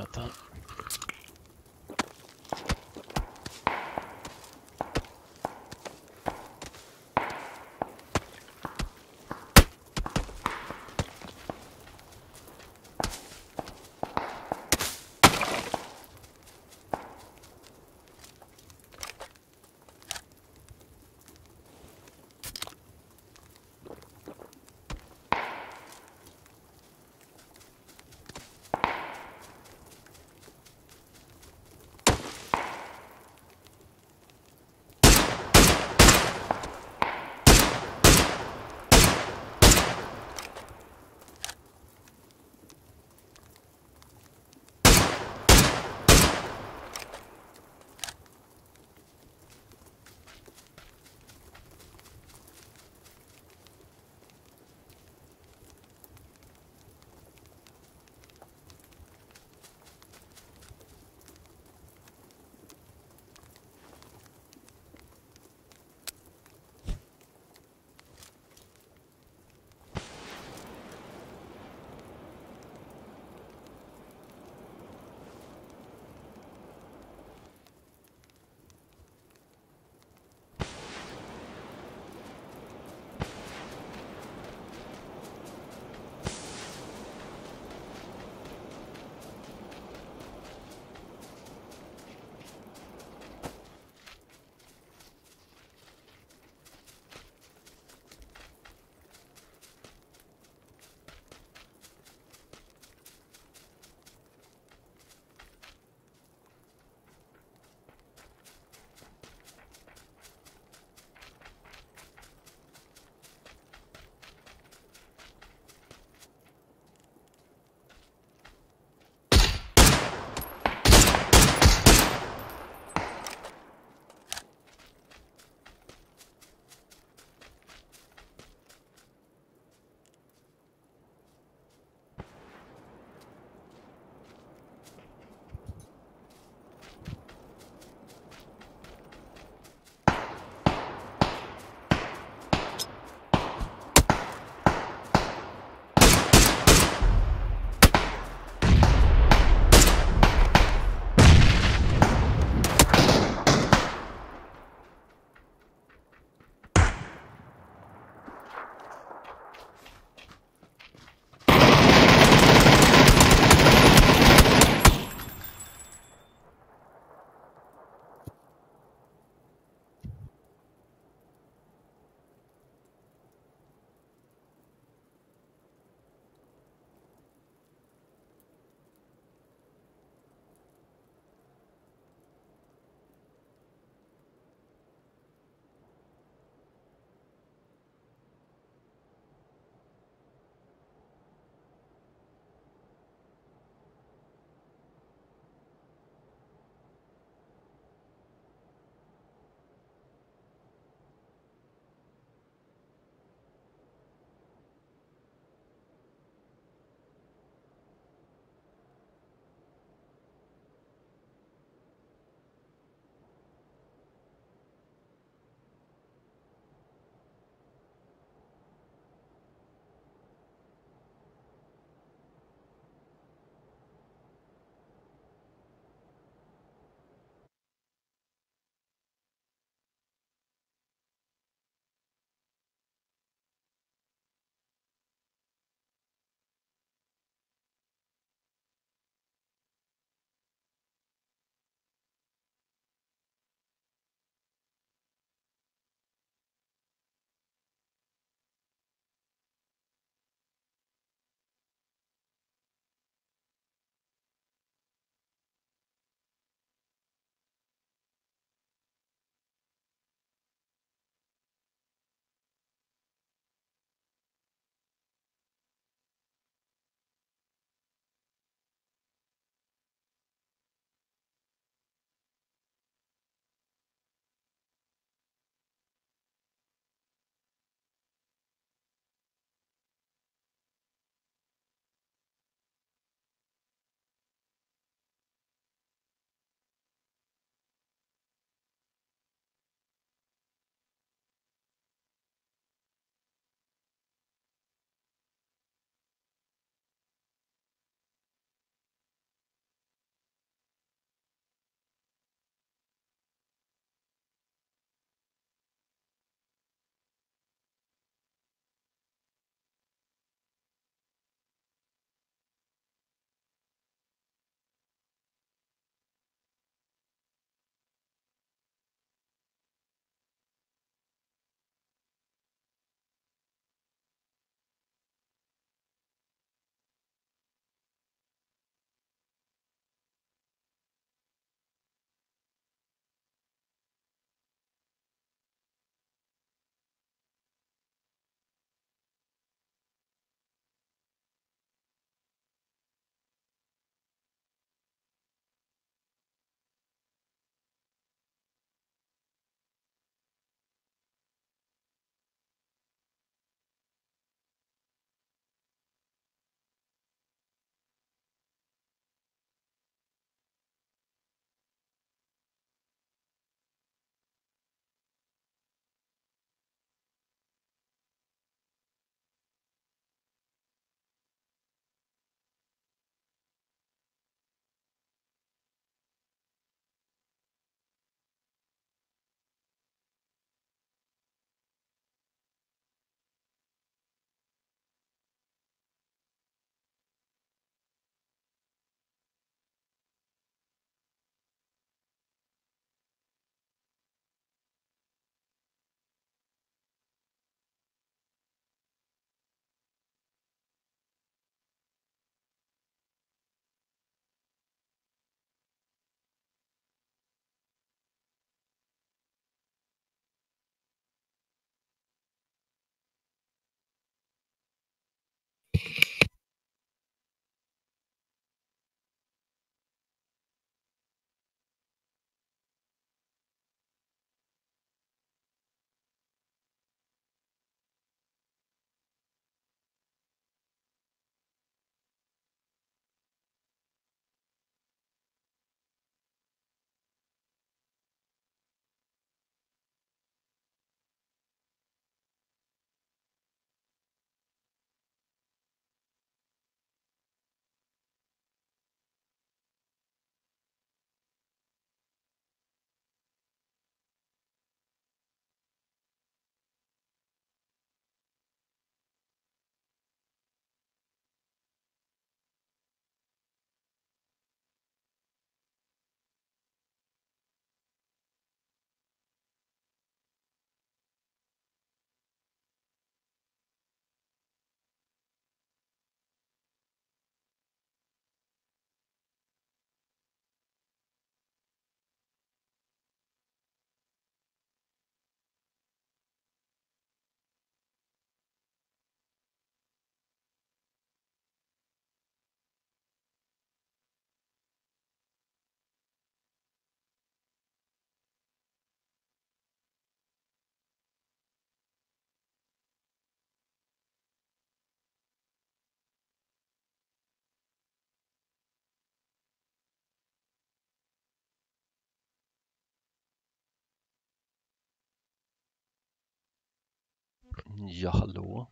Ja, hallå.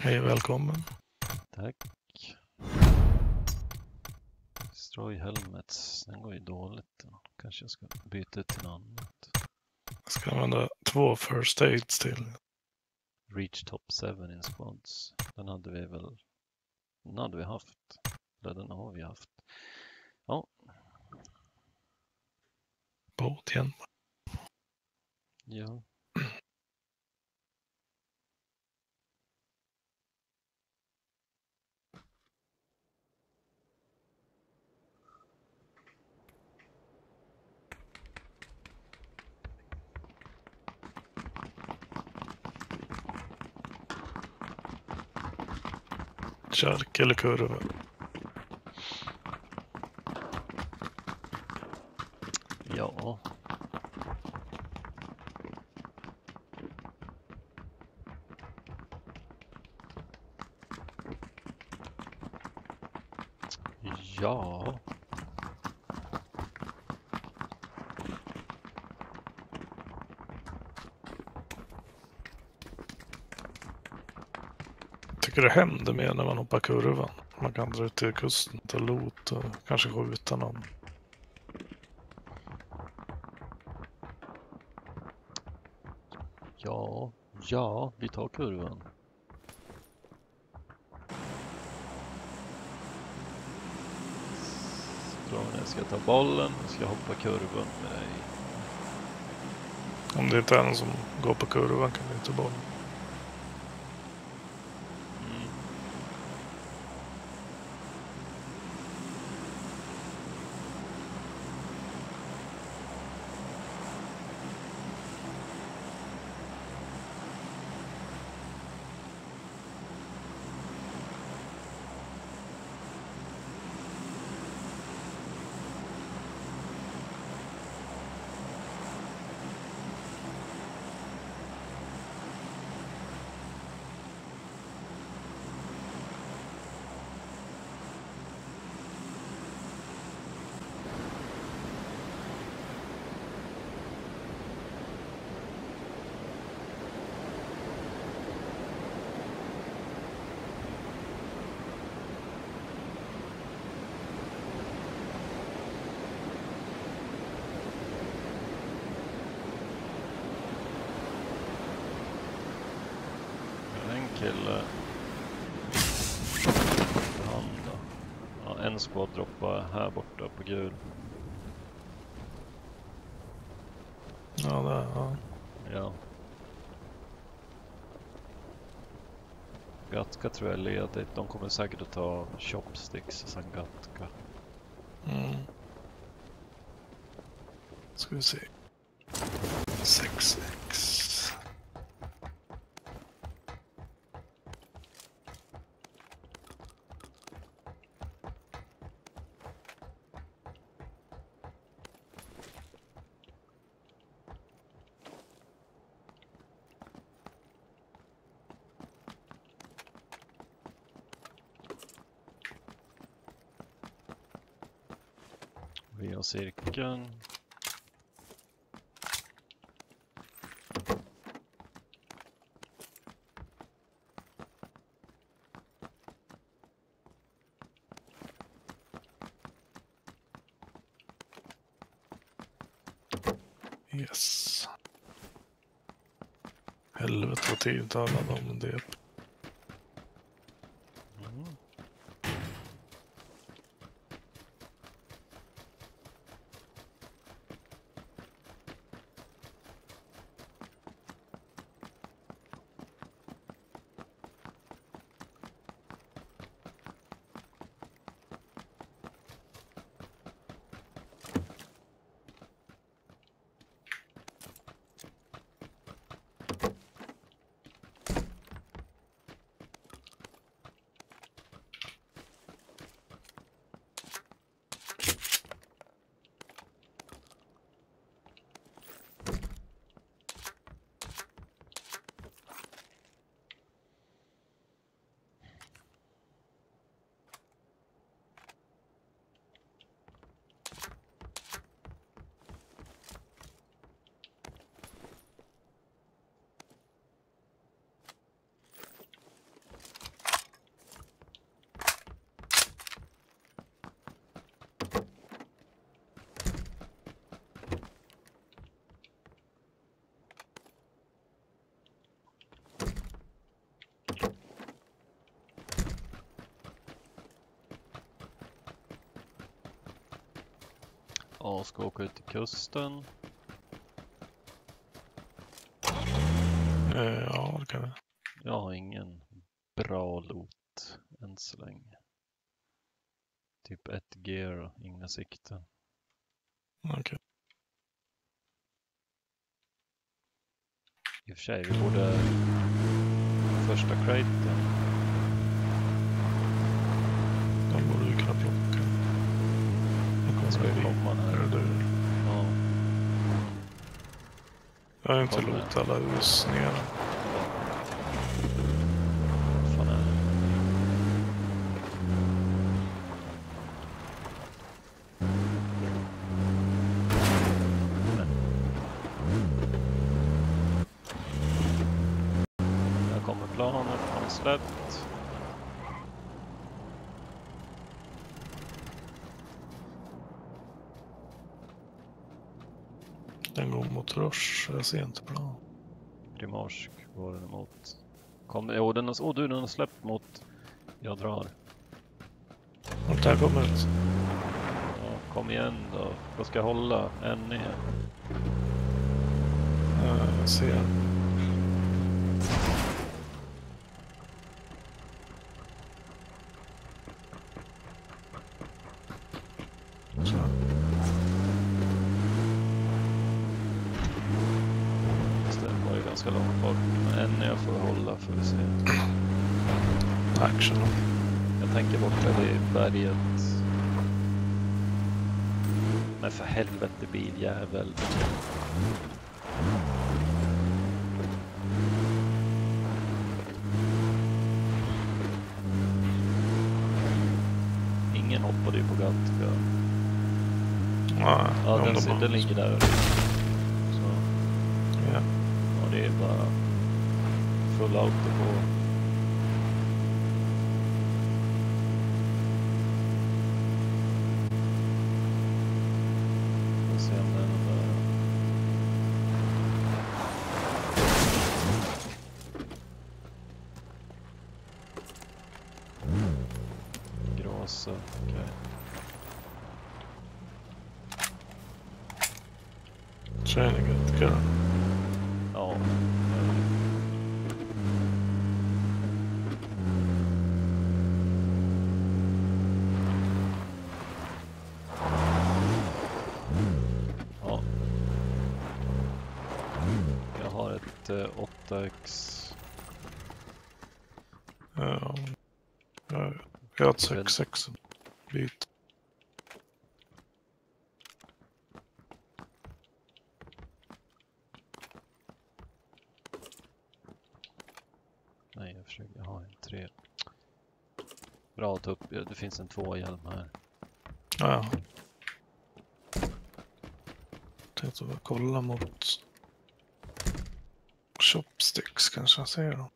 Hej och välkommen. Tack. Destroy helmets. Den går ju dåligt. Då. Kanske jag ska byta till något annat. Jag ska använda två first aids till. Reach top 7 in squads. Den hade vi väl... Den hade vi haft. Eller den har vi haft. Ja, Båt igen. ja. Kärk eller kurva. Ja. Tycker det händer mer när man hoppar kurvan. Man kan dra ut till kusten, ta lot och kanske skjuta någon. Ja. Ja, vi tar kurvan. Frågan är, ska jag ta bollen? Ska jag hoppa kurvan med dig? Om det inte är någon som går på kurvan kan vi ta bollen. Mm. En kille. Han då? Ja, en squad droppar här borta på gul. Ja, det, ja. Ja. Gatka tror jag är ledigt. De kommer säkert att ta chopsticks och sen Gatka. Mm. Ska vi se. 6x. Vi har cirkeln. Yes till vad alla dem det. Ja, ska åka ut till kusten. Eh, ja, det kan vi. Jag har ingen bra loot än så länge. Typ ett gear och inga sikten. Okej. I och för sig, vi borde första craten. Då Ska vi vi komma Är här? det du? Ja, Jag har inte lootat alla hus nere. vad fan är den släppt? Den mot Rush. Jag ser inte plan. Primorsk går den emot. Kommer, jo, den har, oh, du, den har släppt mot... Jag drar. Vart där kommer ut? Ja, kom igen då. Vad ska jag hålla? En ner. Eh, Jag ser. Så. Fast den var ju ganska långt bort. Men en ner får jag hålla får vi se. Action. Jag tänker borta vid berget. Men för helvete biljävel. Ingen hoppade ju på Gatka. Nej, Ja, den, de den ligger där. Så, Ja. ja, det är bara full auto på. Får se om den är där. Gråse, okej. Training Edgar. Ja. Ja. Jag har ett eh, 8x. Ja. Ja, Jag har ett 6-6 bit. Nej, jag försöker. Jag har en 3. Bra. Det finns en tvåhjälm här. Ja. Tänkte bara kolla mot Chopsticks kanske jag ser dem.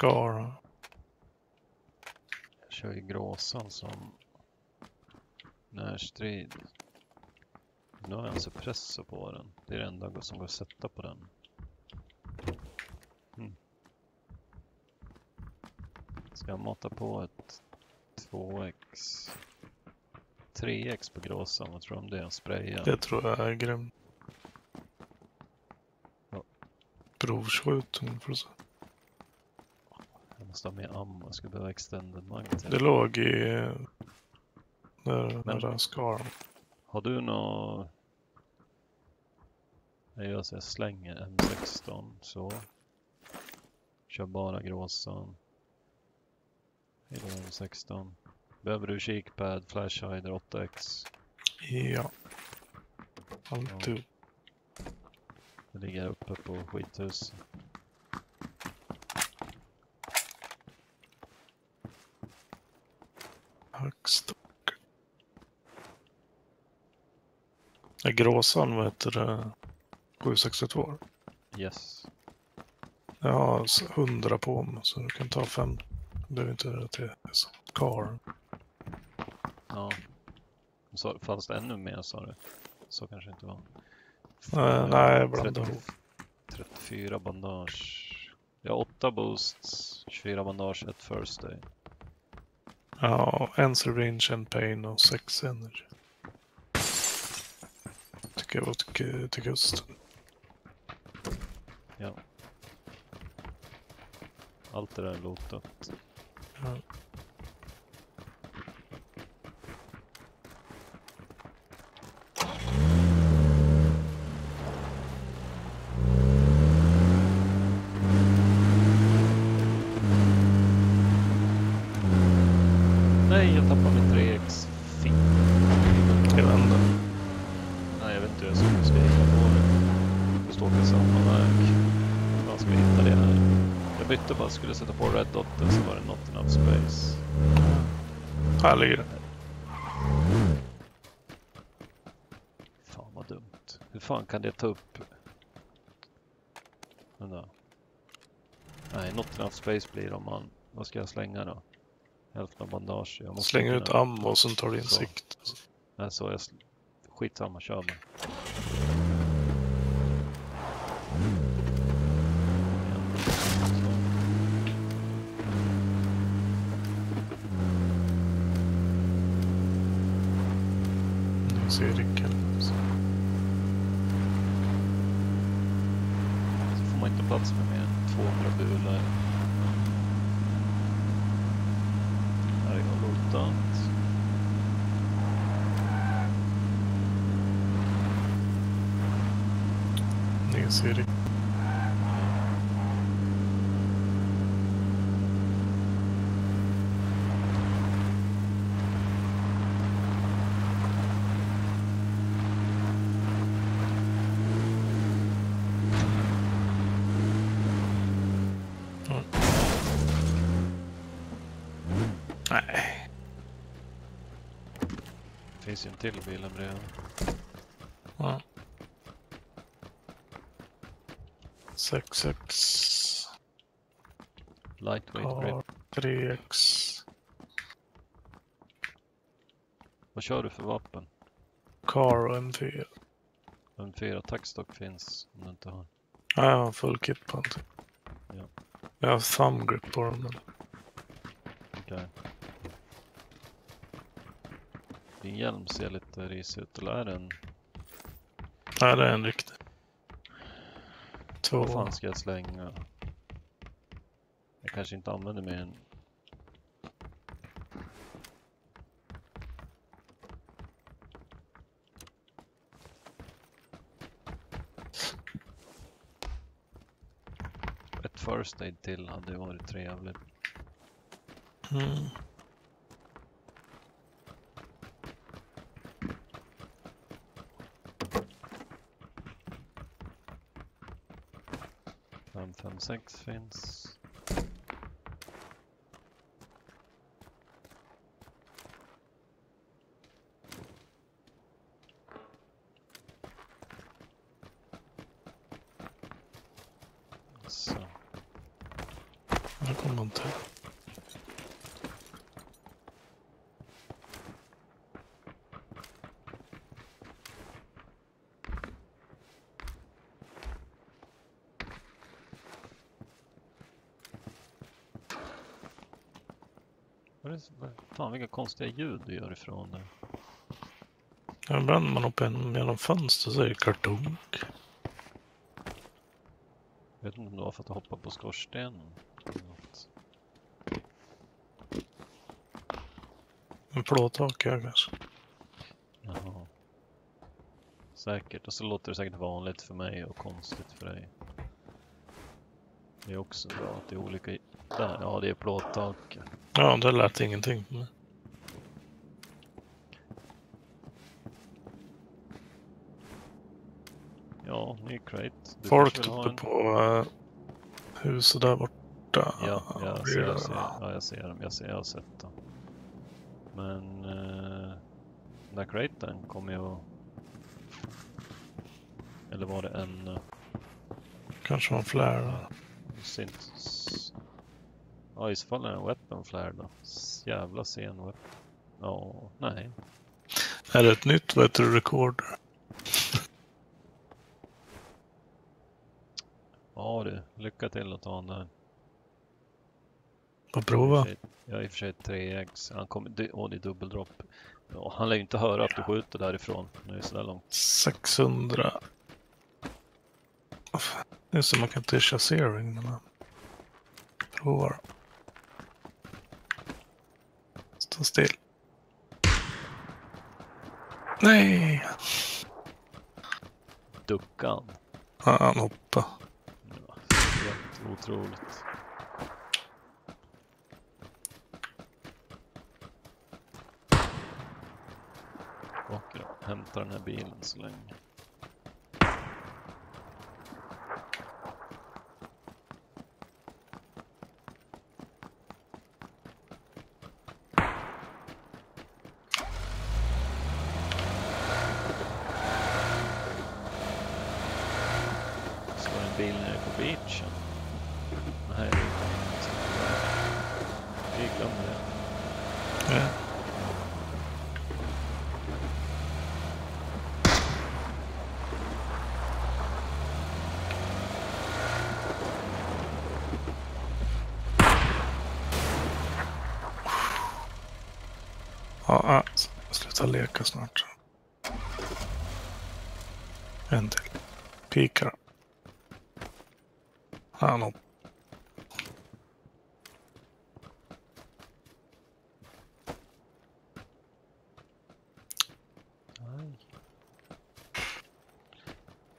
Scar. Jag kör gråsan som närstrid. Nu har jag en suppressor på den. Det är det enda som går att sätta på den. Mm. Ska jag mata på ett 2x? 3x på gråsan, vad tror du om det? Spraya? Det tror jag är grymt. provskjutning. För att måste ha mer ammo. Jag skulle behöva extended mag. Det låg i... Där, Men- nära skaren. Har du nå Jag gör så jag slänger M16 så. Kör bara gråsan. Hela M16. Behöver du kikpad, flashhider 8x. Ja. Alltid. Det ligger uppe på skithuset. Högst. Är gråsan, vad heter det? 762? Yes. Jag har s- 100 på mig så du kan ta fem. Du behöver inte det till car. Ja. Så, fanns det ännu mer sa du? Så kanske inte var. Nej, nej, jag blandar 30 ihop. 34 bandage. Jag har 8 boosts, 24 bandage, ett first day. Ja, en range, en pain och sex energy. Tycker jag var till, till kusten. Ja. Allt det där är lootat. Ja. Nej, jag tappade min 3x. Fint. Jag vänder. Nej, jag vet inte hur jag ska skriva på det. Jag måste åka samma väg. Hur ska vi hitta det här? Jag bytte bara, skulle sätta på red dotten så var det not enough space. Här ligger det. Fan vad dumt. Hur fan kan det ta upp? Vänta. Nej, not enough space blir om man... Vad ska jag slänga då? Hälften av bandage. Jag Slänger ut ammo och sen tar du in Så. sikt. Nej, så jag... Skitsamma, kör bara. Plats med mer än 200 bulor. Här är jag lootat. Finns ju en till bil här bredvid. Ja. Sex, sex. Lightweight Ja, grip. 3x. Vad kör du för vapen? Car och M4. En 4 taktstock finns om du inte har. Ja, jag har full kit på allting. Ja. Jag har thumb grip på dem. Men... Okej. Din hjälm ser lite risig ut, eller är den? Nej, det är en riktig. Två. Vad fan ska jag slänga? Jag kanske inte använder mer än... Ett first aid till hade varit trevligt. Mm. Fem, fem, sex finns. Så. Där kommer man till. Vad är det, vad- fan vilka konstiga ljud du gör ifrån det. Ibland när man hoppar in genom fönster så är det kartonk. vet inte om det var för att hoppa på skorstenen. En plåttak här kanske. Jaha. Säkert. Och så låter det säkert vanligt för mig och konstigt för dig. Det är också bra att det är olika... Där, ja det är plåttak. Ja, det lät ingenting. på mig. Ja, ny crate. Du Folk uppe en? på uh, huset där borta. Ja, jag ser, det. jag ser, ja, jag ser dem. Jag ser, jag har sett dem. Men eh, den där craten kommer ju att... Eller var det en... eh, Kanske var en flare. Synt... Ja, i så fall är det en weapon flare då. Jävla sen weapon. Ja, nej. Är det ett nytt vad heter det, recorder? Ja du, lycka till att ta den där. Får prova. Jag har i och för sig 3x. Han kommer... Åh, det är dubbeldropp. Ja, han lär ju inte höra att du skjuter därifrån. Nu är det sådär långt. 600. Det är som man kan inte chassering men... Provar. Stå still. Nej! Duckan. Han helt otroligt. Och jag hämtar den här bilen så länge. Står en bil nere på beachen? Nej, det är inte. Vi glömmer det. Ja. Ja, ja, sluta leka snart. En till. Pikar. Han. Nej.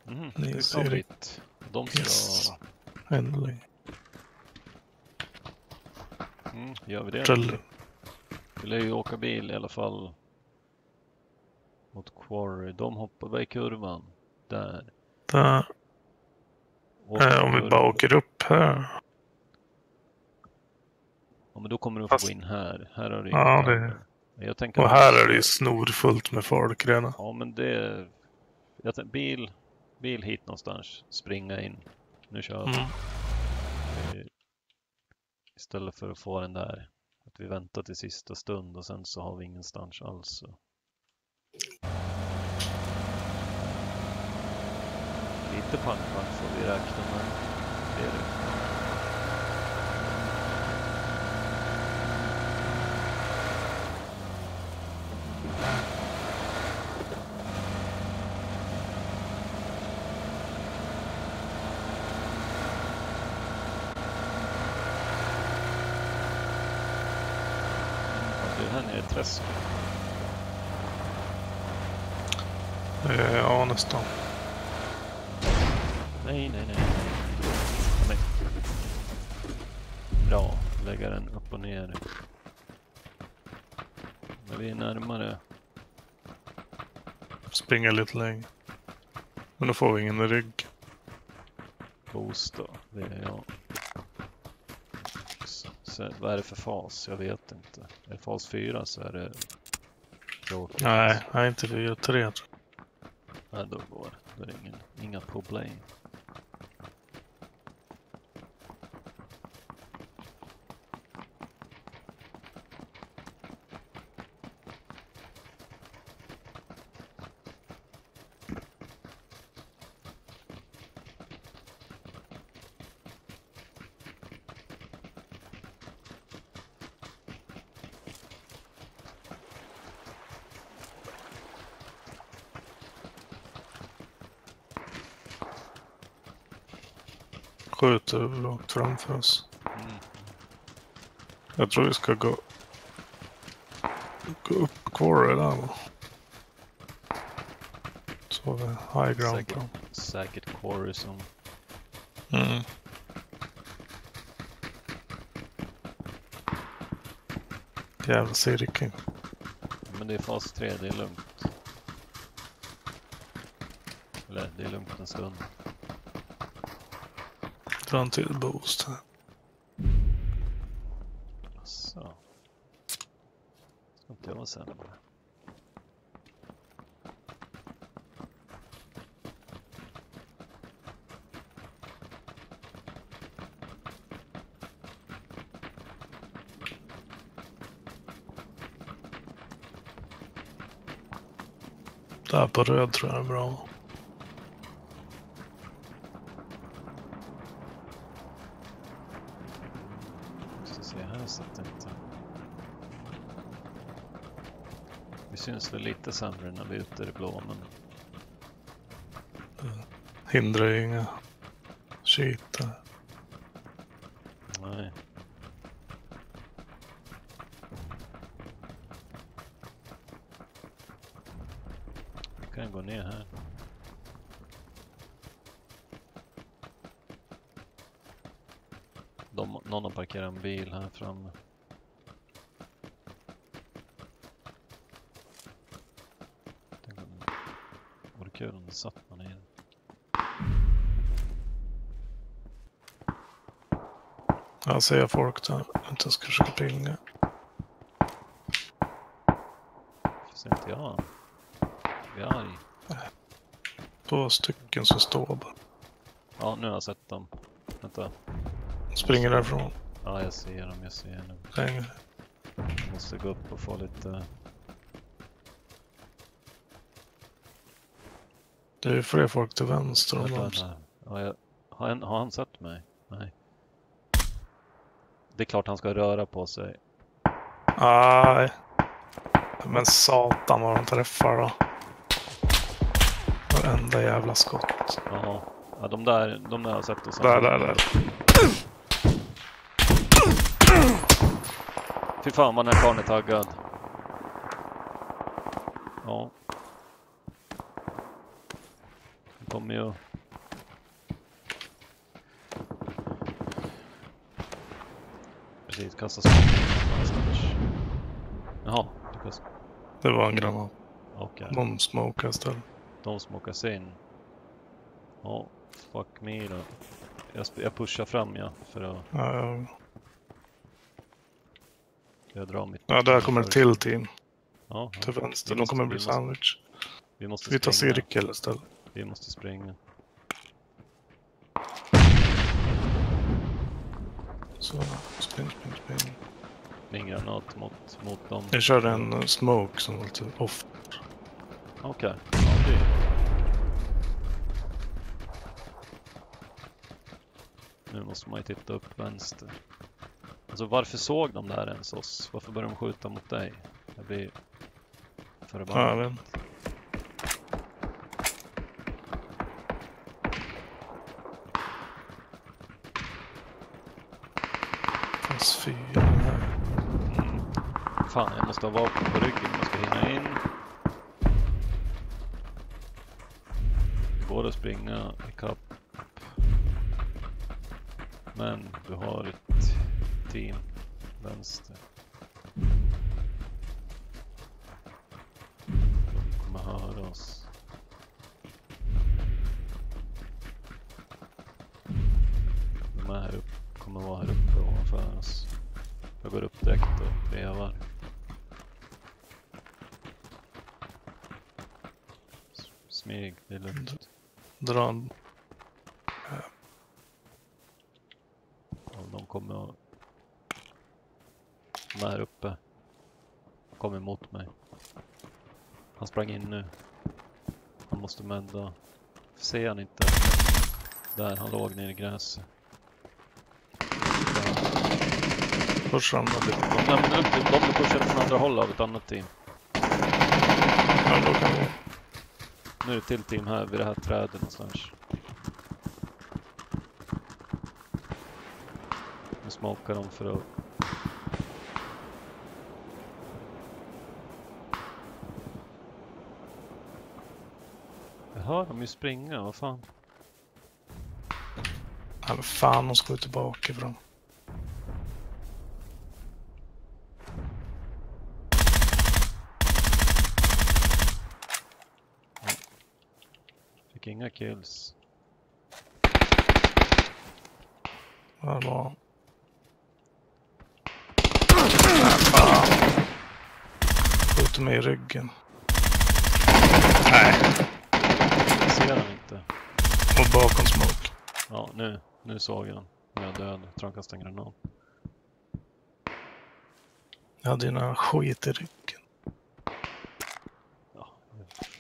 Mm, Ni det ser hit. De ska... Yes. Ändling. Mm, gör vi det? Trelling. Vi lär ju åka bil i alla fall. Quarry. De hoppar väl i kurvan. Där. Där. Eh, om vi bara åker upp här. Ja, men då kommer du få Fast- gå in här. Här har du Ja, det-. Jag tänker Och att- här är det ju snorfullt med folk redan. Ja, men det... Jag tänkte, bil, bil hit någonstans. Springa in. Nu kör vi. Mm. Istället för att få den där att vi väntar till sista stund och sen så har vi ingenstans alls. Så. Lite pang-pang får vi räkna med. Det är det. Ja, här nere i ett träsk. Eh, ja, nästan. Nej, nej, nej. nej. Bra, lägga den upp och ner. När vi är närmare. Springer lite längre. Men då får vi ingen rygg. Boost det är jag. Så, vad är det för fas? Jag vet inte. Är det fas 4 så är det tråkigt. Nej, nej inte 4, 3 tror Nej, då går det. Då är det ingen, inga problem. Skjuter långt framför oss. Mm. Jag tror vi ska gå, gå upp quarry där. va? Så har vi high ground Säkert. dem. Säkert quarry som... Mm. Jävla cirkel. Men det är fas 3, det är lugnt. Eller det är lugnt en stund. En till boost. Så. Ska inte jag vara sämre? Där på röd tror jag är bra. Måste se här så att det inte... Vi syns väl lite sämre när vi är ute i det blå men Hindrar ju inga där. nej. Vi kan gå ner här. De, någon har parkerat en bil här framme. Tänk om det vore kul om det satt någon i den. Jag ser folk där. Inte jag ska försöka ringa. Ser inte jag? Jag är arg. Två stycken som står bara. Ja, nu har jag sett dem. Vänta. Springer därifrån. Ja, jag ser dem. Jag ser dem. Länge. Jag måste gå upp och få lite... Det är fler folk till vänster om dem. jag... har, han, har han sett mig? Nej. Det är klart han ska röra på sig. Nej. Men satan vad de träffar då. Varenda jävla skott. Jaha. Ja, de där, de där har jag sett. Och Där, där, där. Fy fan vad den här karln är taggad. Ja. Han kommer ju... Precis, kasta skott någonstans. Jaha. Det var en granat. Okej. De smokar istället. De smokas in. Ja, fuck me då. Jag, jag pushar fram ja, för att Ja, ja. jag drar mitt... ja, där kommer ett till team. Ja, Till vänster. De kommer bli sandwich. Vi måste Vi tar cirkel istället. Vi måste springa. Så, spring, spring, spring. Granat mot, mot dem. Jag körde en eh, smoke som var lite off. Okej. Ja, det... Nu måste man ju titta upp vänster. Alltså varför såg de där ens oss? Varför började de skjuta mot dig? Jag blir förbannad. Vet inte. Här. Mm. Fan, jag måste ha vapen på ryggen om jag ska hinna in. Det går att springa ikapp. Men du har ett team vänster. Det är lugnt. Dra en... Ja, de kommer att... De är här uppe. Kommer mot mig. Han sprang in nu. Han måste medda. Ser han inte? Där, han låg nere i gräset. Pushar där. De lämnar upp, de blir pushade från andra håll av ett annat team. Ja, då kan vi... Nu är det ett till team här vid det här trädet någonstans. Nu smokar de för att... Jag hör dem ju springa, vad fan. Ja, men fan, de ska ju tillbaka ifrån. Fick inga kills. Där var... Skjuter mig i ryggen. Nej, Jag ser den inte. och bakom smoke. Ja, nu. Nu såg jag den. Nu är jag död. Jag tror han kastar en granat. Jag hade ju några skit i ryggen. Ja,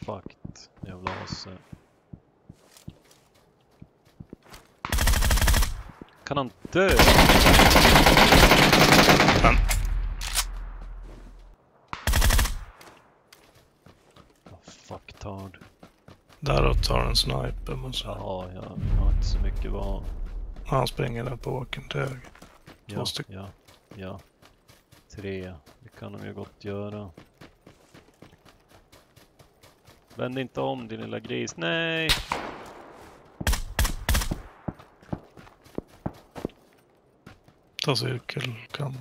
fucked. Jävla asse. Kan han dö? Men Oh, fucktard. däråt tar en sniper. Men så, Ja, jag har inte så mycket val. han springer där på åkern till höger. Två Ja, stycken. ja, ja. Tre. Det kan de ju gott göra. Vänd inte om din lilla gris. Nej! Nästa cirkel. Kan.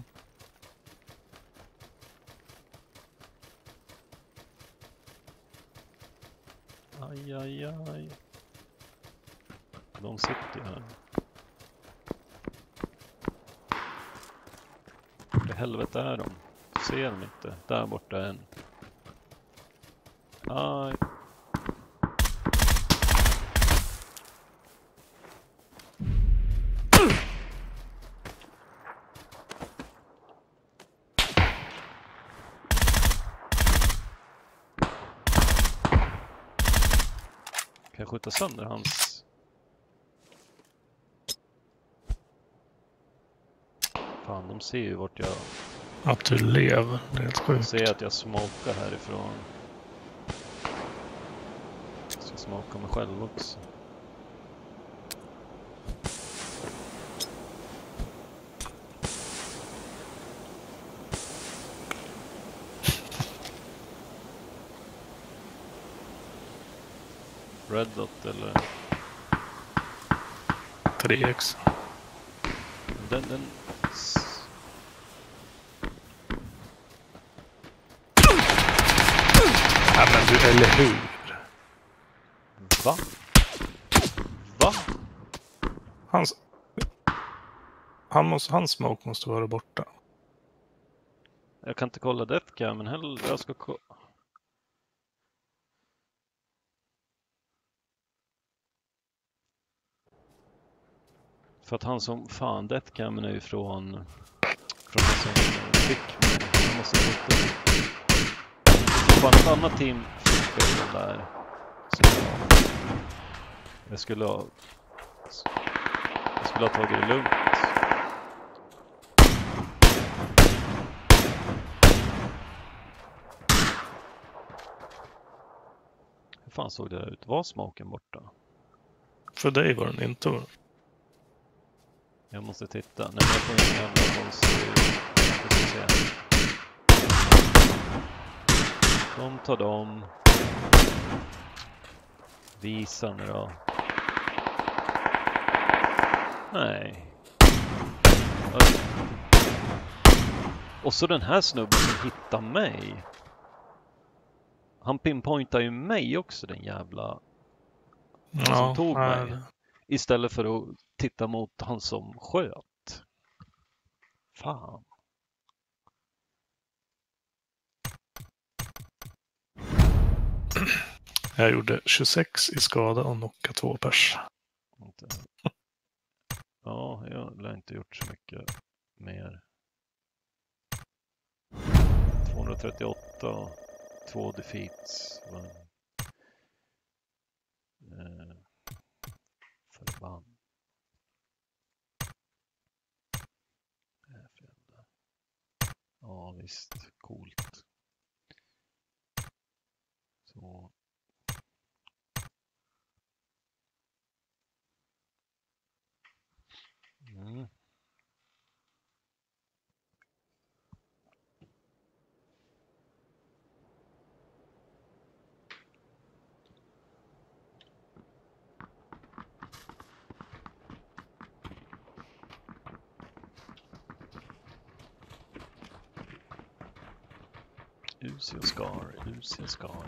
Aj, aj, aj. De sitter ju här. Var i helvete är de? Ser de inte? Där borta är en. Ah, Kan jag skjuta sönder hans... Fan, de ser ju vart jag... Att du lever. Det är helt De sjukt. ser att jag smokar härifrån. Jag ska smoka mig själv också. Red dot eller? 3x. Den, den... Ja, men du, eller hur? Va? Va? Hans... Han måste, hans smoke måste vara borta. Jag kan inte kolla deathcamen heller. Jag ska ko- För att han som fan Deathcam är ju från från den som fick mig. han måste titta. På ett annat team fick jag den där. Så jag, jag skulle ha jag skulle ha tagit det lugnt. Hur fan såg det där ut? Var smoken borta? För dig var den inte? Jag måste titta. Nej, jag får en jävla konstig... Vi ska se. De tar dem. Visa nu då. Nej. Och så den här snubben som hittar mig. Han pinpointar ju mig också den jävla... som tog nej, mig. Istället för att titta mot han som sköt. Fan. Jag gjorde 26 i skada och knockade två pers. Ja, jag har inte gjort så mycket mer. 238 och två defeats. Men... Eh, förband. Ja, visst. Coolt. Så. Mm. Uzi och Scar, Uzi och Scar.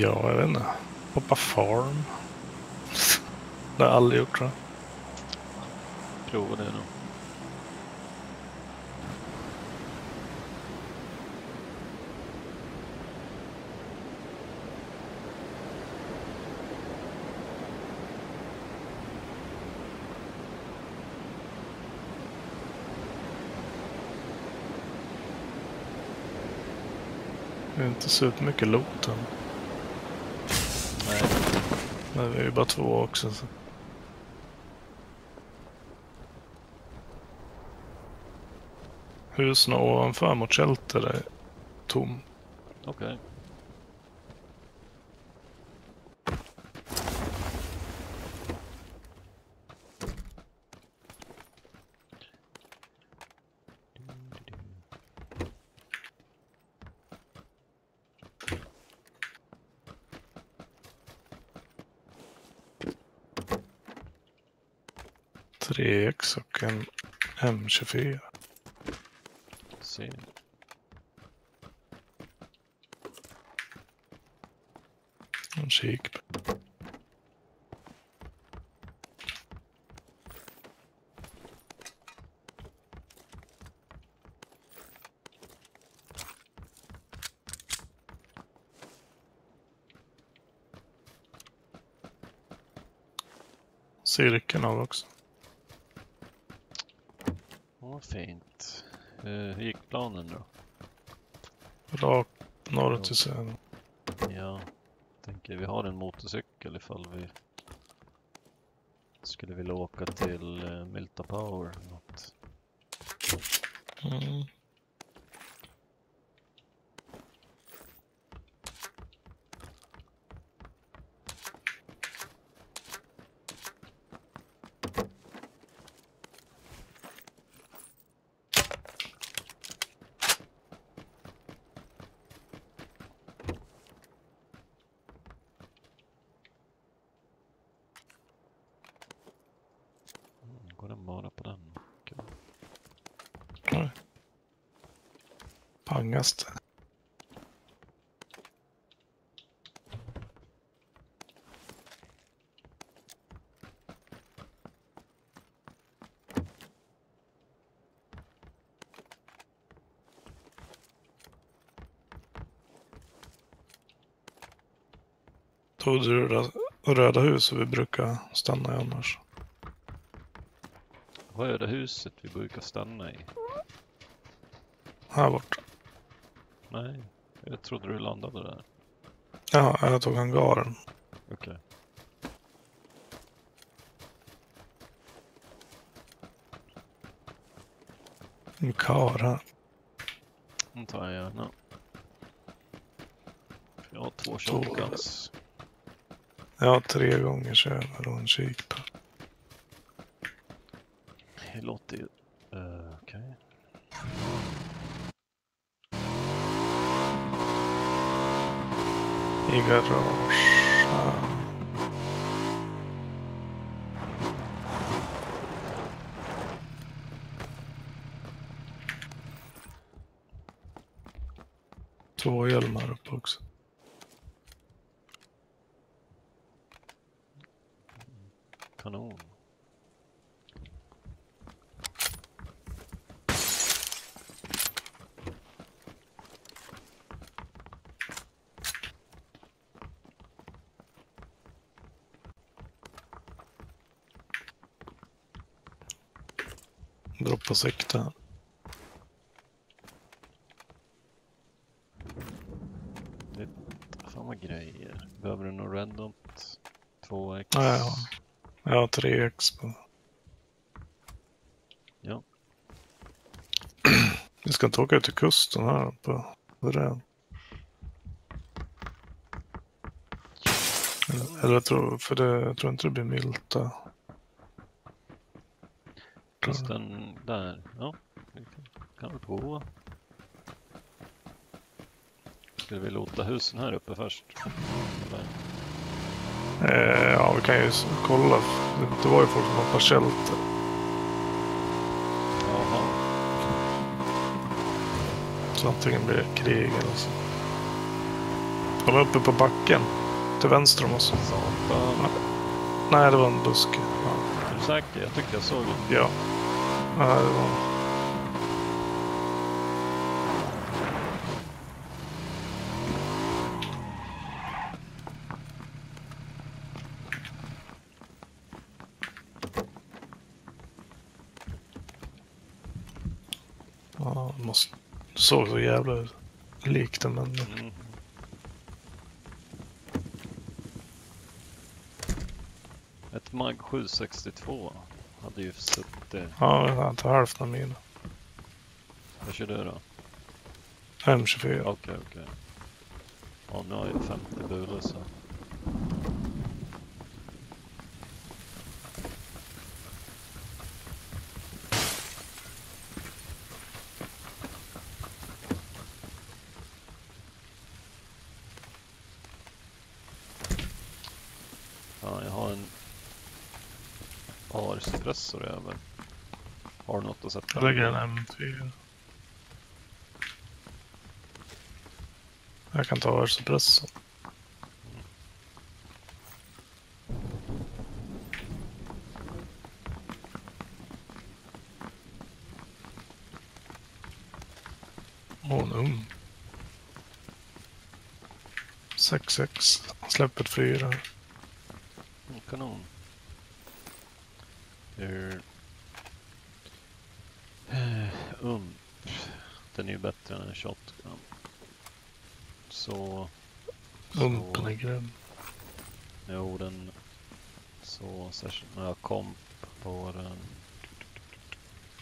Ja, jag vet inte. Hoppa farm. Det har jag aldrig gjort tror jag. Prova det då. Det är inte supermycket loot än. Men vi är ju bara två också. Så. Husen ovanför mot shelter är tom. okej. Okay X och en M24. Se. En kik. Cirkeln har vi också. Vad fint. Hur gick planen då? Rakt norrut till söder. Ja, tänker vi har en motorcykel ifall vi skulle vilja åka till eh, Milta Power. Något. Mm, går den bara på den? Okej. Oj. Pangas det. Tog du det röda huset vi brukar stanna i annars? Det huset vi brukar stanna i? Här borta. Nej, jag trodde du landade där. Ja, jag tog hangaren. Okej. En kar här. Den tar jag gärna. Jag har två shotguns. Har tre gånger över och en kikpär. Det låter ju... Uh, Okej. I garage. två hjälm här uppe också. Kanon. Droppa sekta här. Tre expo. Ja. Vi ska inte åka ut till kusten här på Rön. Eller, jag tror, för det, jag tror inte det blir milta. Kusten där, ja. Kan vi prova. Skulle vi låta husen här uppe först? Eh, ja, vi kan ju kolla. Det, det var ju folk som hoppade shelter. Jaha, Så antingen blir det krig eller så. De är uppe på backen. Till vänster om oss. satan. Nej, det var en buske. Ja. Är du säker? Jag tyckte jag såg en. ja. Nej, det var... Ja, det måste... Det såg så jävla likt en människa. Mm. Ett MAG 762 hade ju suttit. Ja, jag tar hälften av mina. Vad kör du då? M24. Okej, okej. Ja, nu har jag 50 bulor så. Ja, jag har en AR-suppressor över. Har du? Jag lägger en M4. Jag kan ta suppressor. Åh, en ung. 6-6. Släppet 4. Mm, Kanon. Hur... Eh, ump. Den är ju bättre än en shotgun. Så... Umpen är grym. Jo, den... Så, session. Ja, komp på den.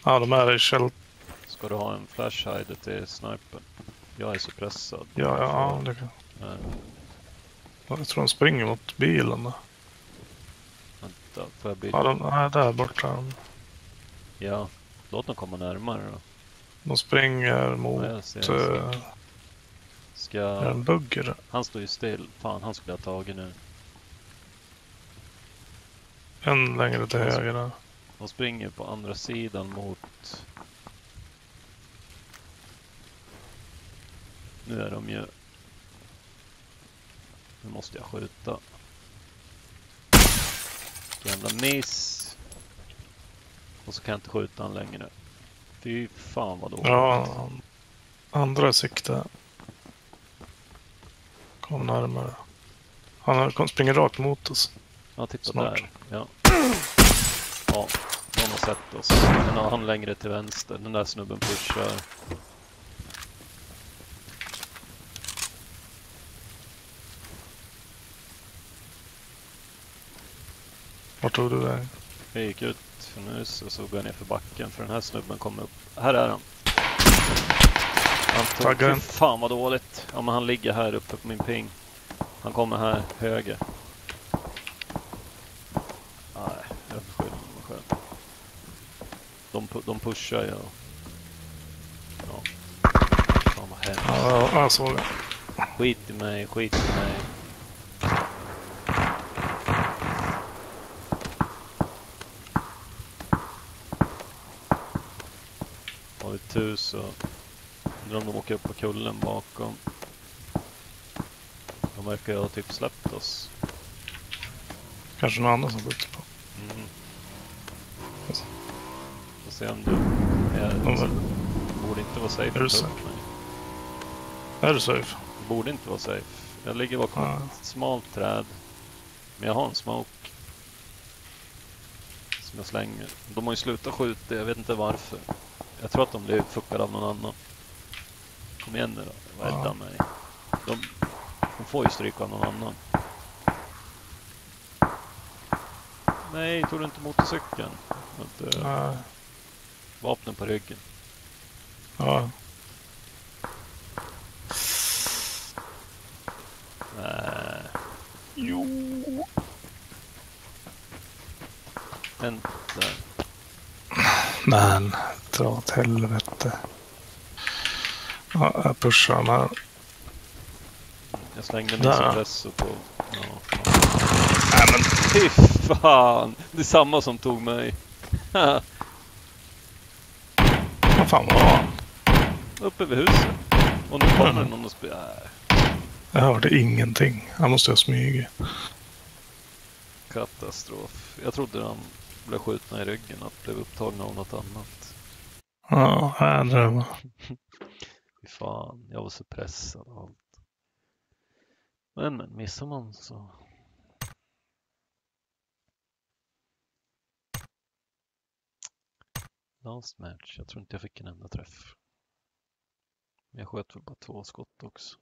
Ja, de är i käll... Ska du ha en flash hider till sniper? Jag är suppressad. Ja, ja, det kan... Men, Jag tror de springer mot bilen. där. vänta, får jag byta? Ja, de är där borta. Ja, låt dem komma närmare då. De springer mot... Ja, jag ser, jag ser. Uh, Ska är det en bugger? Han står ju still. Fan, han skulle ha tagit nu. En längre till höger där. De springer på andra sidan mot... Nu är de ju... Nu måste jag skjuta. Jävla miss. Och så kan jag inte skjuta han längre. Fy fan vad dåligt. Ja, andra sikte. Kom närmare. Han springer rakt mot oss. Ja, titta Snart. där. Ja. Ja, de har sett oss. Har han längre till vänster. Den där snubben pushar. Vart tog du vägen? Jag gick ut från huset och så går jag ner för backen för den här snubben kommer upp. Här är han. Han tog, Taggar fy en. fan vad dåligt. Ja men han ligger här uppe på min ping. Han kommer här höger. Nej, jag skyller mig själv. De, pu- de pushar ju. och- Ja. Fan vad hemskt. Ja, ja, jag såg det. Skit i mig, skit i mig. Tur så undrar om de åker upp på kullen bakom. De verkar ju ha typ släppt oss. Kanske någon annan som skjuter på. Mm. Får se om du är... Var- Borde inte vara safe Är du att ta sa- upp mig. Är du safe? Borde inte vara safe. Jag ligger bakom Ja. ett smalt träd. Men jag har en smoke. Som jag slänger. De har ju slutat skjuta, jag vet inte varför. Jag tror att de blev fuckade av någon annan. Kom igen nu då, rädda Ja. mig. De, de får ju stryk av någon annan. Nej, tog du inte motorcykeln? Att, uh, Nej. vapnen på ryggen. Ja. Nej. Jo. Vänta. Men, dra åt helvete. Ja, jag pushar den här. Jag slängde min Där. suppressor på... Ja. Nej men, Fy fan! Det är samma som tog mig. vad fan var han? Uppe vid huset. Och nu kommer det någon och spelar. Jag hörde ingenting. Han måste ha smugit. Katastrof. Jag trodde han blev skjutna i ryggen och blev upptagna av något annat. Ja, det. Fy fan, jag var så pressad av allt. Men, men missar man så... Last match. Jag tror inte jag fick en enda träff. Men jag sköt väl bara två skott också.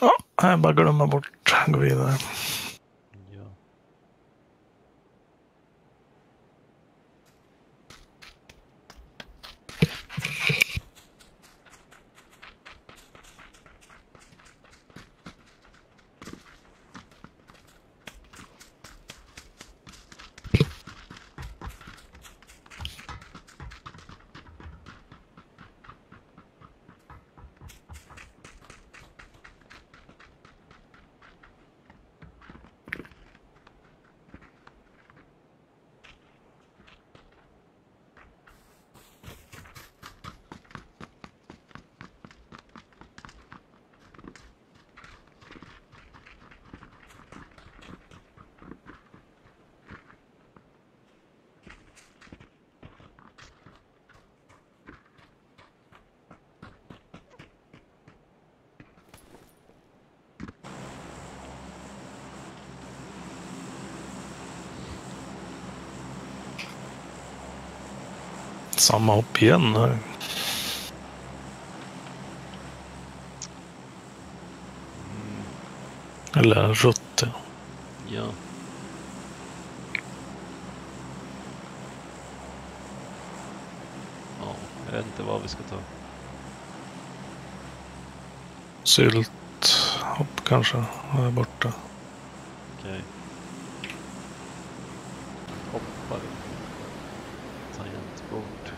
Ja, här bara glömma bort. Gå vidare. Ja. Samma hopp igen. Här. Eller rutte. Ja. Ja, jag vet inte vad vi ska ta. Sylt. Hopp kanske. Där borta. Okej. Hoppar. Tangentbord.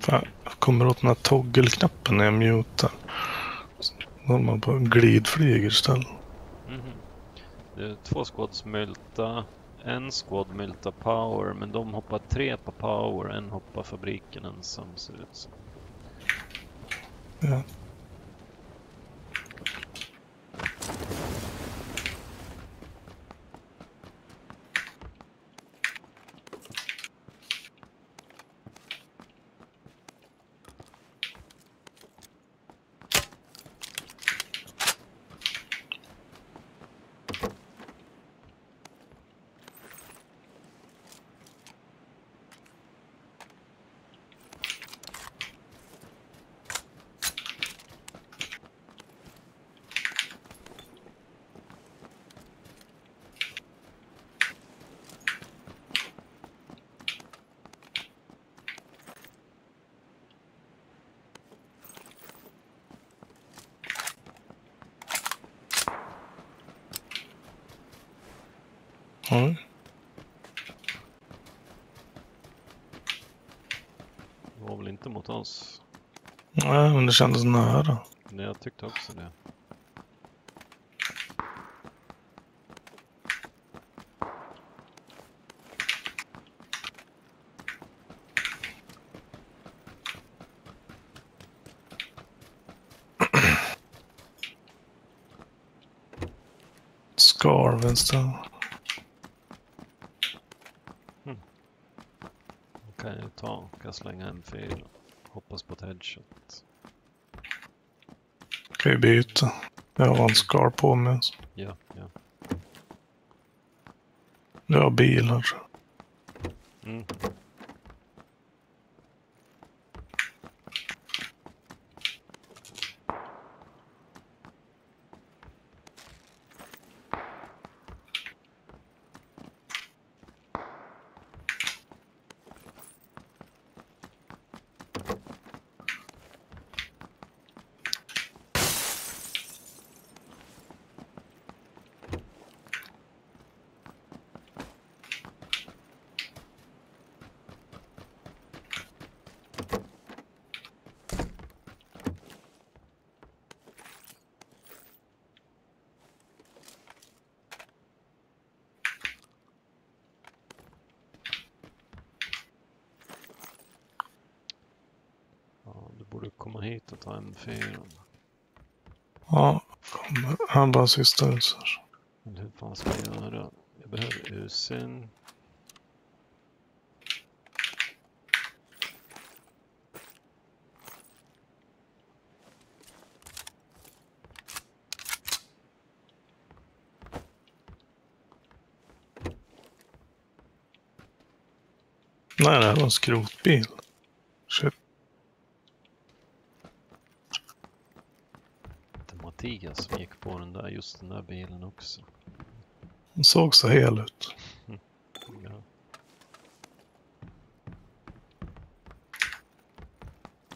Fan, jag kommer åt den här toggelknappen när jag mutar. De man på glidflyger istället. Mhm. Det är två squads mylta. En squad mylta power, men de hoppar tre på power. En hoppar fabriken ensam ser det ut som. Ja. Oj. Det var väl inte mot oss. Nej, men det kändes nära. Nej, jag tyckte också det. Scar vänster. Då kan jag ju slänga M4. Hoppas på ett headshot. Kan ju byta. Jag har en Scar på mig. Ja, ja. Jag har bilar. Mm. Ja, du borde komma M4. Ja, kommer. Han bara sista huset. Men hur fan ska jag göra? Jag behöver USIN. Nej, det här var en skrotbil. Shit. Mattias som gick på den där, just den där bilen också. Den såg så hel ut. Ja.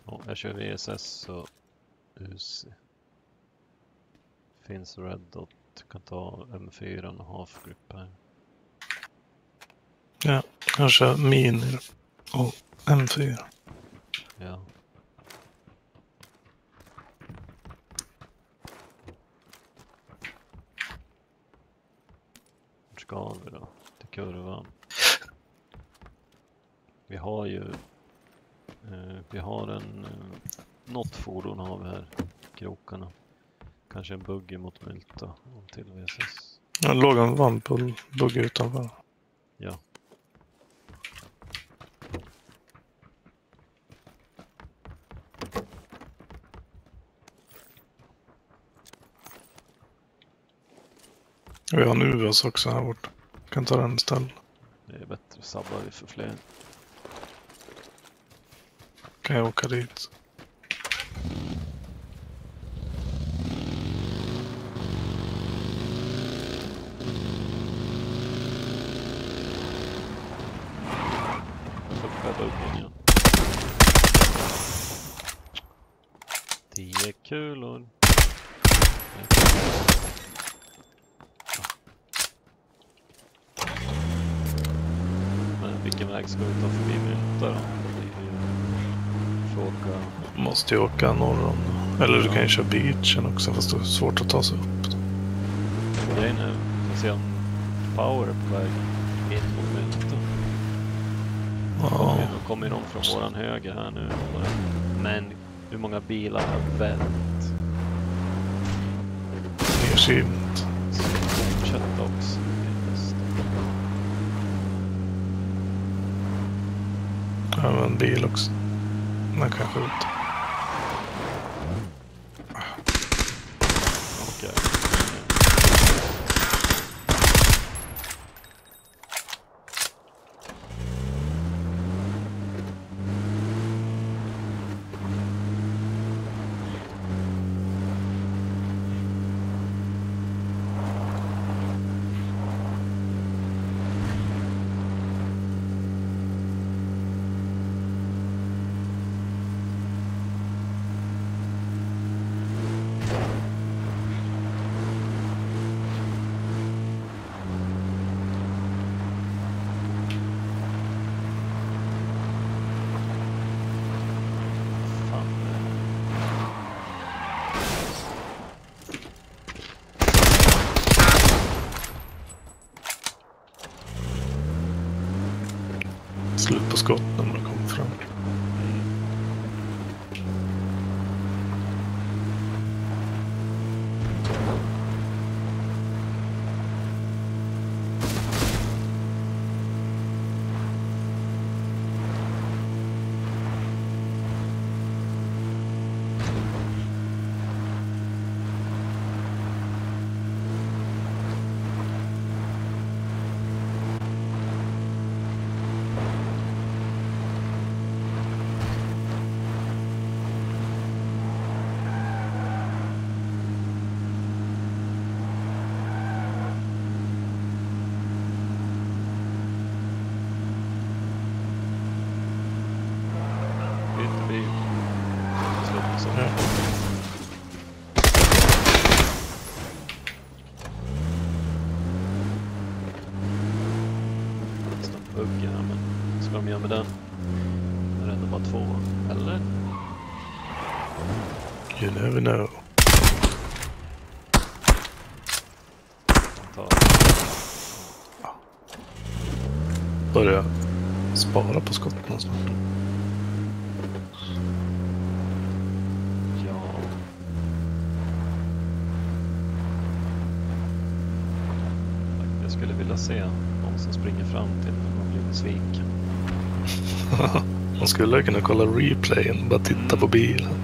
Ja, jag kör VSS och UC. Finns Red Dot. Kan ta M4 och half grip här. Ja, jag kör Mini och M4. Ja. Vart ska vi då? Till kurvan. Vi har ju eh, Vi har en eh, Något fordon har vi här. Krokarna. Kanske en buggy mot Mylta. Och till VSS. Det låg en vandpull bugg utanför. Ja. Vi har en UAS också här borta. Kan ta den istället. Det är bättre. Sabbar vi för fler. Kan jag åka dit. Fucka buggen igen. Tio kulor. Men vilken väg ska vi ta förbi Mylta då? Det är ju fråga. Måste ju åka norr om. Eller du kan ju köra beachen också fast det är svårt att ta sig upp. Grejen är, vi får se om Power är på väg in mot Mylta. Ja, då kommer någon från våran höger här nu. Men hur många bilar har vänt? nersynt. Så fortsätta också. Det är bäst. Jag har en bil också. Den kan skjuta. På skott när man kommer fram. Byt bil. Slut på sånt. Ja. Nästan buggar här, men vad ska de göra med den? Det är ändå bara två. Eller? You never know. De tar Börja spara på skotten snart. Ja. Jag skulle vilja se någon som springer fram till när man blir besviken. Man skulle kunna kolla replayen bara titta på bilen.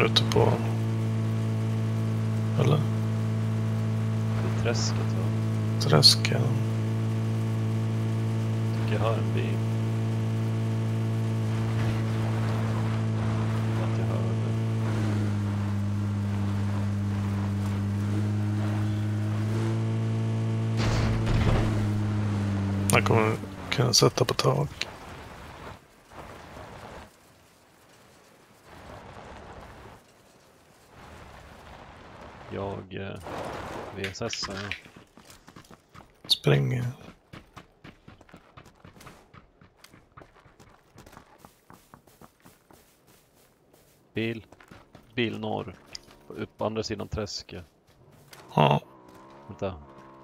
Åkern ute på... Eller? Det är träsket va? Träsken. Tycker jag hör en bil. Jag kommer kunna sätta på tak. Jag eh, VSS ja. Springer. Bil. Bil norr. Upp andra sidan träsket. Ja, Vänta.